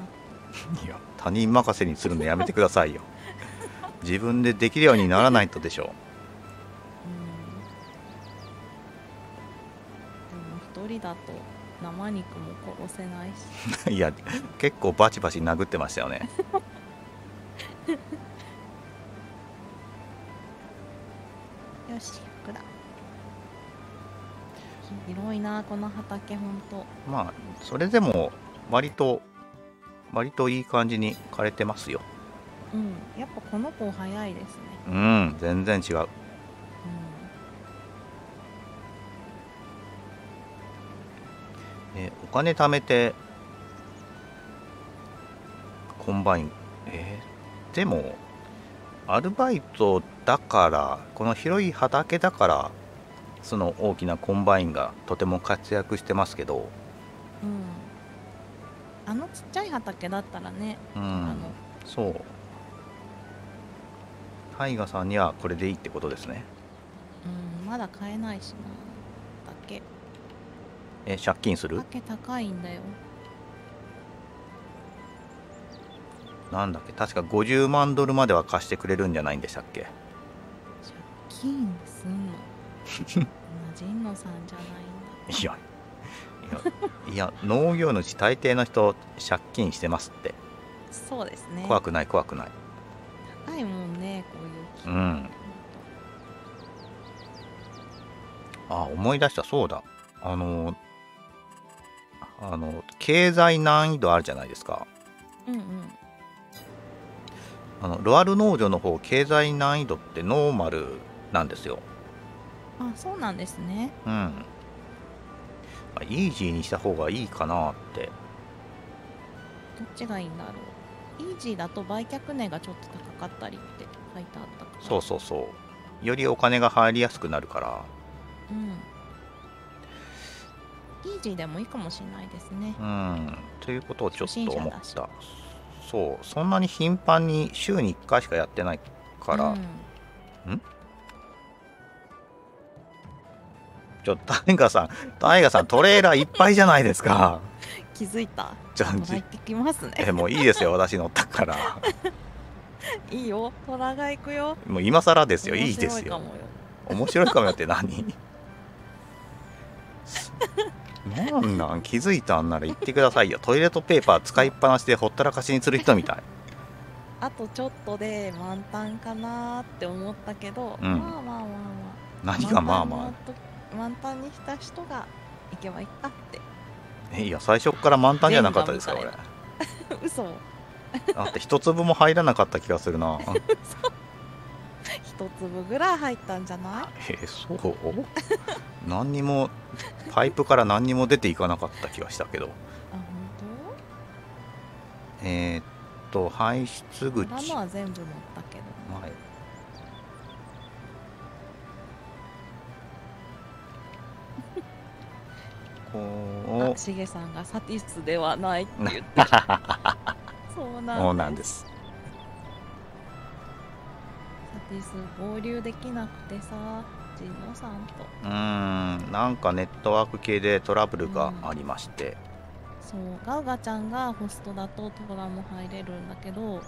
B: い
A: や他人任せにするのやめてくださいよ。自分でできるようにならないとでしょ
B: う。ん。でも一人だと生肉も殺せないし。
A: う いや結構バチバチ殴ってましたよね
B: この畑ほんと
A: まあそれでも割と割といい感じに刈れてますよ。
B: うん。やっぱこの子早いですね。
A: うん全然違う。
B: うん。
A: えーお金貯めてコンバイン。えーでもアルバイトだからこの広い畑だからその大きなコンバインがとても活躍してますけど。
B: うん。あのちっちゃい畑だったらね、
A: うん。そう。タイガさんにはこれでいいってことですね。
B: うんまだ買えないしな。だけ。
A: え借金する？
B: 畑高いんだよ。
A: なんだっけ？確か50万ドルまでは貸してくれるんじゃないんでしたっけ？
B: 借金すん神野さんじゃないんだ。
A: いやいやいや農業主大抵の人借金してますって。
B: そうですね。
A: 怖くない怖くない。
B: 高いもんねこういう木
A: うん。あ思い出したそうだ。あのあの経済難易度あるじゃないですか。
B: うんうん。
A: あのロアル農場の方経済難易度ってノーマルなんですよ
B: あそうなんですね。
A: うん。あイージーにした方がいいかなって。
B: どっちがいいんだろう。イージーだと売却値がちょっと高かったりって書いてあったから。
A: そうそうそう。よりお金が入りやすくなるから。
B: うん。イージーでもいいかもしれないですね。
A: うん。ということをちょっと思った。そう。そんなに頻繁に週に1回しかやってないから、
B: うん？
A: ちょっとタイガさんタイガさんトレーラーいっぱいじゃないですか。
B: 気づいた？
A: じゃあ
B: トラ行ってきますね。
A: えもういいですよ私乗ったから。
B: いいよ。トラが行くよ。
A: もう今更ですよ。いいですよ。
B: 面白
A: いかもよ。って何？なんなん？気づいたんなら言ってくださいよ。トイレットペーパー使いっぱなしでほったらかしにする人みたい。
B: あとちょっとで満タンかなーって思ったけど、
A: うん。
B: まあまあまあまあ。
A: 何がまあま
B: 満タンのと満タンにした人が行けばいいかって。
A: あいや最初っから満タンじゃなかったですか俺。
B: ガ嘘。
A: だって一粒も入らなかった気がするな。
B: 一粒ぐらい入ったんじゃない？
A: えーそう？何にもパイプから何にも出ていかなかった気がしたけど。
B: あ本
A: えーっと排出口。
B: 当裏のは全部持ったけど。
A: はい
B: あしげさんがサティスではないって言ってる。そうなん
A: です。
B: サティス合流できなくてさジノさんと。
A: うーん。なんかネットワーク系でトラブルがありまして、
B: そうガウガちゃんがホストだとトラも入れるんだけど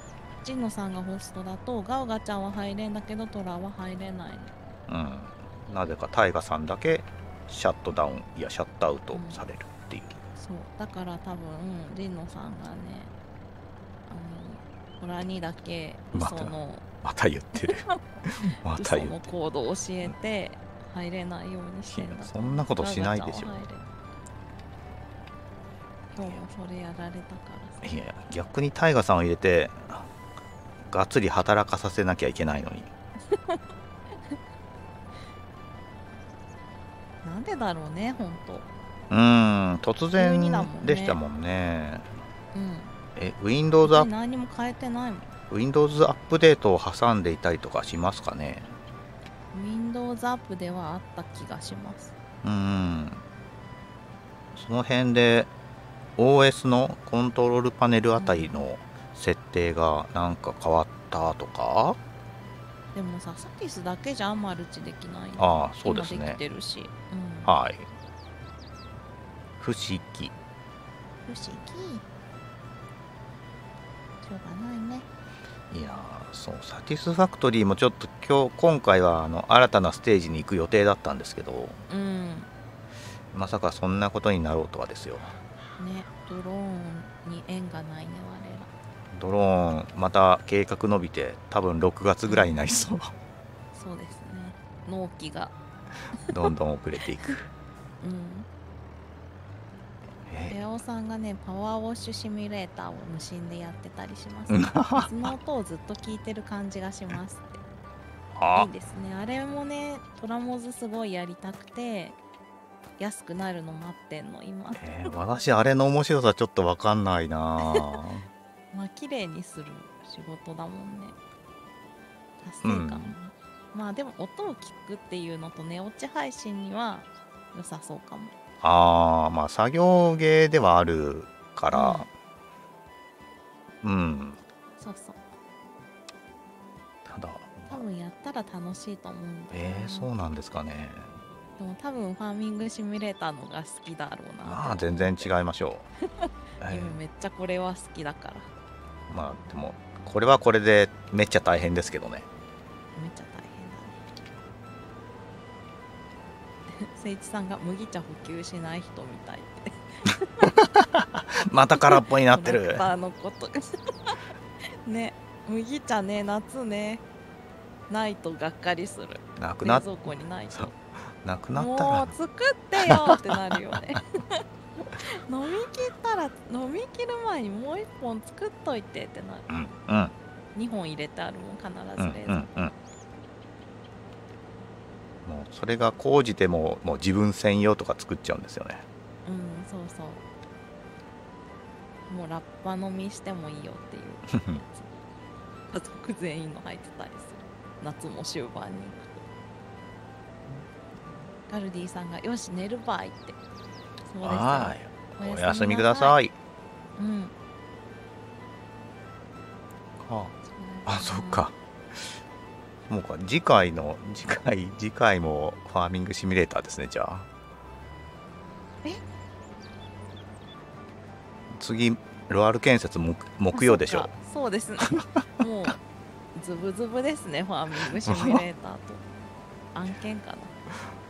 B: ジノさんがホストだとガウガちゃんは入れんだけどトラは入れないの。
A: うん、なぜかタイガさんだけシャットダウンいやシャットアウトされるっていう、
B: そうだから多分ジノさんがねあのトラにだけ
A: また
B: その
A: また言ってる。また
B: 嘘
A: 言って
B: のコードを教えて入れないようにしてんだ
A: いやそんなことしないでしょ。
B: 今日もそれやられたからさ。
A: いや逆にタイガさんを入れてがっつり働かさせなきゃいけないのに
B: なんでだろうねほんと。
A: うーん突然でしたもんね。
B: うん。
A: え Windows アップ
B: 何にも変えてないもん。
A: Windows アップデートを挟んでいたりとかしますかね
B: ？Windows アップではあった気がします。
A: うーん。その辺で OS のコントロールパネルあたりの設定がなんか変わったとか？
B: でもさサティスだけじゃマルチできない。
A: ああそうですね。
B: 今できてるし、うん、
A: はい。不思議。
B: 不思議。しょうがないね。
A: いやーそうサティスファクトリーもちょっと今日今回はあの新たなステージに行く予定だったんですけど
B: うん。
A: まさかそんなことになろうとはですよ。
B: ねドローンに縁がないね
A: ドローンまた計画伸びて多分6月ぐらいになりそう。
B: そうですね。納期が。
A: どんどん遅れていく。
B: うん。
A: え。
B: レオさんがねパワーウォッシュシミュレーターを無心でやってたりします、
A: うん。
B: 水の音をずっと聞いてる感じがしますって。
A: あ。
B: いいですね。あれもねトラモズすごいやりたくて安くなるの待ってんの今。
A: えー私あれの面白さちょっと分かんないな
B: まあ綺麗にする仕事だもんね。達成感も、まあでも音を聞くっていうのと寝落ち配信には良さそうかも。
A: あーまあ作業芸ではあるから。うん、
B: そうそう。
A: ただ
B: 多分やったら楽しいと思うんだよな
A: えー、そうなんですかね。
B: でも多分ファーミングシミュレーターのが好きだろうな
A: まあ全然違いましょう、え
B: 今めっちゃこれは好きだから。
A: ーまあでもこれはこれでめっちゃ大変ですけどね。
B: めっちゃ大変だ。ね 誠一さんが麦茶補給しない人みたいって。
A: また空っぽになってる。
B: クターのことが。ね麦茶ね夏ねないとがっかりする。
A: なくな
B: 冷蔵庫にないと。
A: なくなった
B: も
A: ら
B: う作ってよってなるよね 飲み切ったら飲み切る前にもう一本作っといてってなる。
A: うんうん。
B: 2本入れてあるもん必
A: うん
B: ず冷蔵庫、
A: うんうん。もうそれが高じてももう自分専用とか作っちゃうんですよね。
B: うんそうそう。もうラッパ飲みしてもいいよっていう。家族全員の入ってたりする。夏も終盤に。ガルディさんが「よし寝るばい」ってそうです。
A: はい。お
B: お
A: やすみくださ
B: い。
A: い
B: うん
A: あそっか。もうか。次回の次回次回もファーミングシミュレーターですねじゃあ。
B: え？
A: 次ロアル建設木木曜でしょ？
B: あそっか。そうですね。もうズブズブですねファーミングシミュレーターと。案件かな。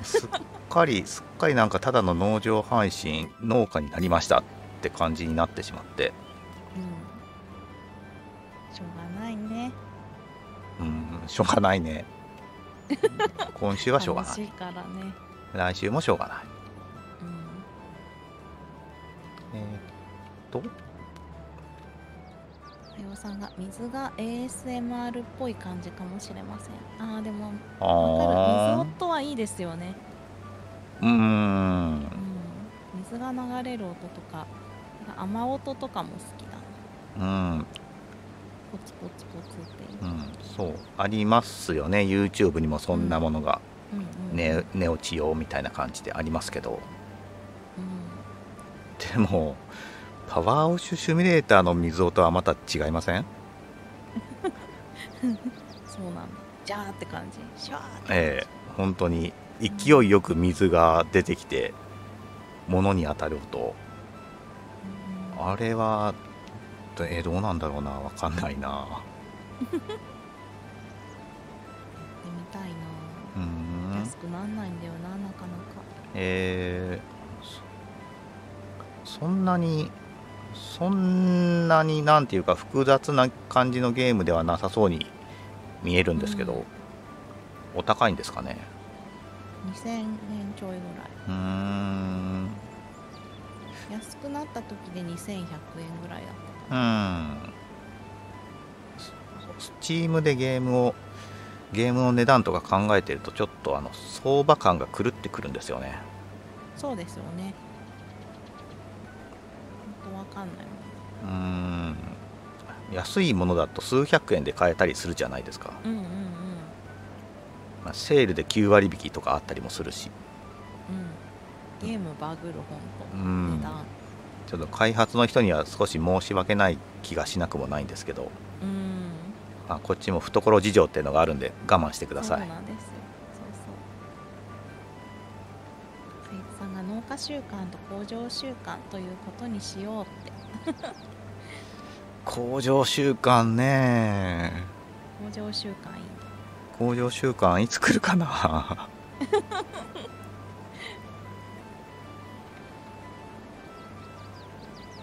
A: すっかりすっかりなんかただの農場配信農家になりましたって感じになってしまって。
B: うん。しょうがないね。
A: うんしょうがないね。今週はしょうがない。
B: ね。
A: 来週もしょうがない。
B: うん。
A: えーっと。
B: はよさんが水が ASMR っぽい感じかもしれません。あーでも
A: あ
B: わかる。
A: ー
B: 水音はいいですよね
A: うーん。
B: うん。水が流れる音とかなんか雨音とかも好きだな。
A: うん。
B: ポツポツポツっていう。う、
A: ん。そう。ありますよね。YouTube にもそんなものが。
B: うんうんうん。
A: 寝寝落ち用みたいな感じでありますけど。でもパワーウォッシュシミュレーターの水音はまた違いません
B: うん、そうなんだ。ジャーって感じ。シュワーって感じ。
A: ええ。本当に勢いよく水が出てきて物に当たる音。
B: うん
A: あれはえーどうなんだろうな。わかんないな。
B: やってみたいな。
A: うーん。
B: 安くなんないんだよななかなか。
A: えーそそんなにそんなになんていうか複雑な感じのゲームではなさそうに見えるんですけど、
B: うん。
A: お高いんですかね
B: 2000円ちょいぐらい。う
A: ーん。
B: 安くなった時で2100円ぐらいだった
A: う
B: かな、
A: ん。スチームでゲームをゲームの値段とか考えてるとちょっとあの相場感が狂ってくるんですよね。
B: そうですよね。ほんとわかんないもん。
A: うーん。安いものだと数百円で買えたりするじゃないですか、
B: うんうんうん
A: まあ、セールで9割引きとかあったりもするし。
B: うん。ゲームバグるほんと
A: うん。
B: 値段。
A: ちょっと開発の人には少し申し訳ない気がしなくもないんですけど、
B: うん。
A: まあ、こっちも懐事情っていうのがあるんで我慢してください。
B: そうなんですよ。そうそう。さんが農家習慣と工場習慣ということにしようって。
A: 工場習慣ね。
B: 工場習慣いい
A: 工場習慣いつ来るかな？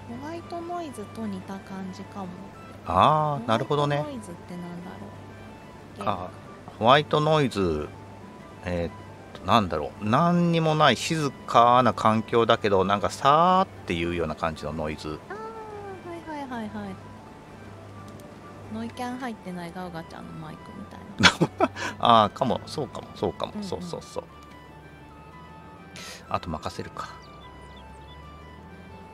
B: ホワイトノイズと似た感じかも。
A: ああなるほどね。
B: ホワイトノイズってなんだろう？
A: あホワイトノイズえーっとなんだろう。何にもない静かな環境だけどなんかさーっていうような感じのノイズ。
B: ああはいはいはいはい。ノイキャン入ってないガウガちゃんのマイクみたいな
A: ああかも。そうかも。そうかも、
B: うんうん。
A: そうそうそう。あと任せるか。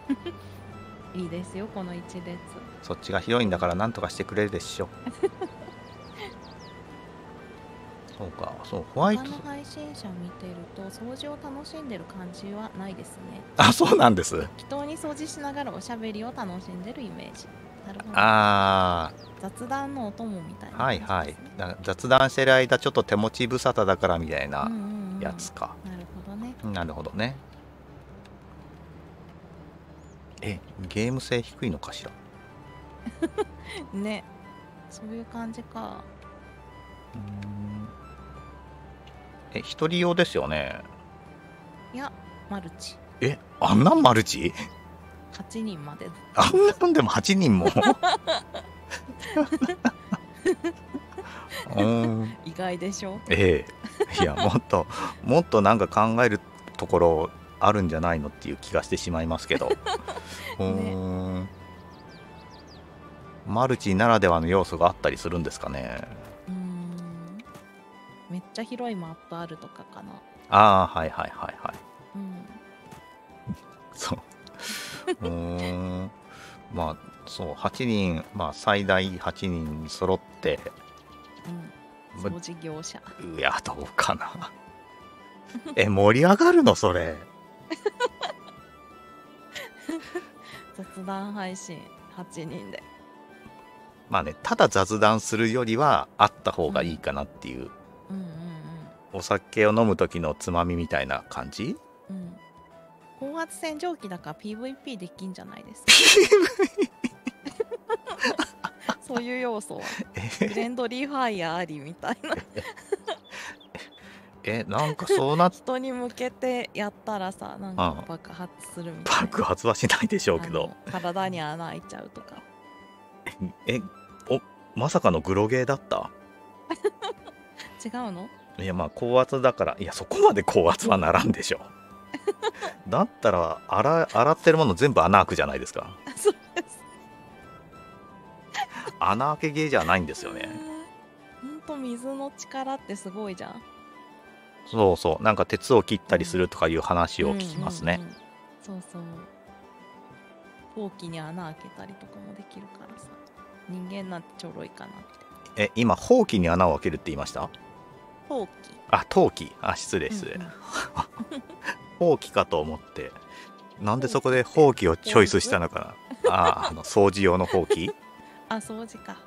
B: いいですよこの一列。
A: そっちが広いんだから何とかしてくれるでしょ。そうか。そうホワイト。
B: 他の配信者見てると掃除を楽しんでる感じはないですね。
A: あそうなんです。
B: 適当に掃除しながらおしゃべりを楽しんでるイメージ。なるほど。
A: あ
B: 雑談のお供みたいな
A: あはいはい。雑談してる間ちょっと手持ち無沙汰だからみたいな
B: うんうんうん。
A: やつか、
B: なるほどね。
A: なるほどね。えゲーム性低いのかしら？
B: ね。そういう感じか。
A: うーん。え一人用ですよね？
B: いやマルチ。
A: えあんなんマルチ？
B: 8人まで。
A: あんなんでも8人も？
B: 意外でしょ？
A: ええ。いやもっともっとなんか考えるところあるんじゃないのっていう気がしてしまいますけど。うーん。マルチならではの要素があったりするんですかね。
B: うーん。めっちゃ広いマップあるとかかな。
A: ああはいはいはいはい。
B: うん。
A: そう。うーん。まあそう8人まあ最大8人揃って
B: うん。
A: ま
B: 掃除業者。
A: いやどうかな。え盛り上がるの？それ。
B: 雑談配信8人で。
A: まあねただ雑談するよりはあった方がいいかなっていう、
B: うん。うん
A: お酒を飲む時のつまみみたいな感じ？
B: うん。うん高圧洗浄機だから PVP できんじゃないですか？そういう要素は。フレンドリーファイヤーありみたいな。
A: え なんかそうなっ
B: 人に向けてやったらさなんか爆発するみたいな。
A: 爆発はしないでしょうけど。
B: 体に穴開いちゃうとか。
A: えおまさかのグロゲーだった？
B: 違うの？
A: いやまあ高圧だからいやそこまで高圧はならんでしょだったら洗洗ってるもの全部穴開くじゃないですか穴開けゲーじゃないんですよね。
B: ほんと水の力ってすごいじゃん。
A: そうそう。なんか鉄を切ったりするとかいう話を聞きますね、
B: うんうんうん。そうそう。陶器に穴開けたりとかもできるからさ。人間なんてちょろいかなって。
A: え今ほうきに穴を開けるって言いました？
B: 陶器
A: あ陶器。あ失礼失礼、
B: うんうん。
A: ほうきかと思って。なんでそこでほうきをチョイスしたのかな？ああの掃除用のほうき？
B: あ掃除か。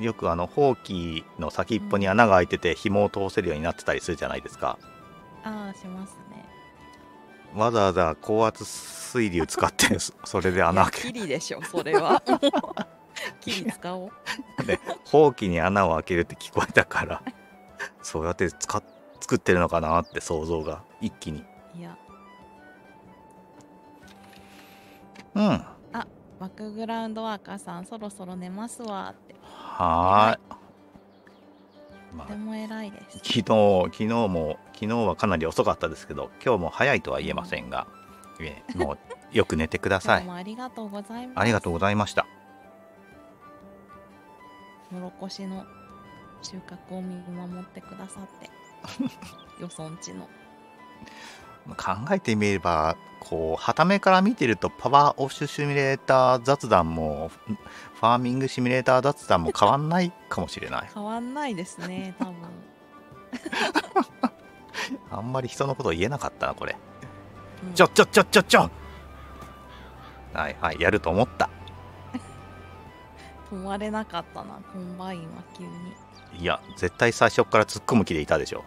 A: よくあのほうきの先っぽに穴が開いてて紐を通せるようになってたりするじゃないですか。
B: ああしますね。
A: わざわざ高圧水流使ってそ それで穴開
B: いやキリでしょそれは。もうキリ使おう。
A: けてほうきに穴を開けるって聞こえたからそうやって使っ作ってるのかなって想像が一気に。
B: いや。
A: うん
B: バックグラウンドワーカーさんそろそろ寝ますわって。
A: はーい、まあ
B: とても偉いです。
A: 昨日昨日も昨日はかなり遅かったですけど今日も早いとは言えませんが、ええもうよく寝てください。
B: ありがとうございます。
A: ありがとうございました。
B: もろこしの収穫を見守ってくださって。よそんちの。
A: 考えてみればこう傍目から見てるとパワーオッシュシミュレーター雑談もフファーミングシミュレーター雑談も変わんないかもしれない。
B: 変わんないですね多分。
A: あんまり人のこと言えなかったなこれ。
B: うん。
A: ちょちょちょちょちょ。はいはいやると思った。
B: 止まれなかったなコンバインは急
A: いや絶対最初から突っ込む気でいたでしょ。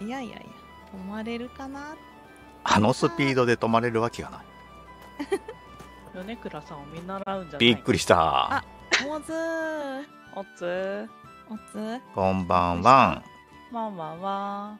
B: にいやいやいや止まれるかな
A: あのスピードで止まれるわけがない。
C: 米倉さんを見習うんじゃない？
A: びっくりした。
B: おずー。
C: おつ
B: おつ
A: こんばんは。
C: ワンワンは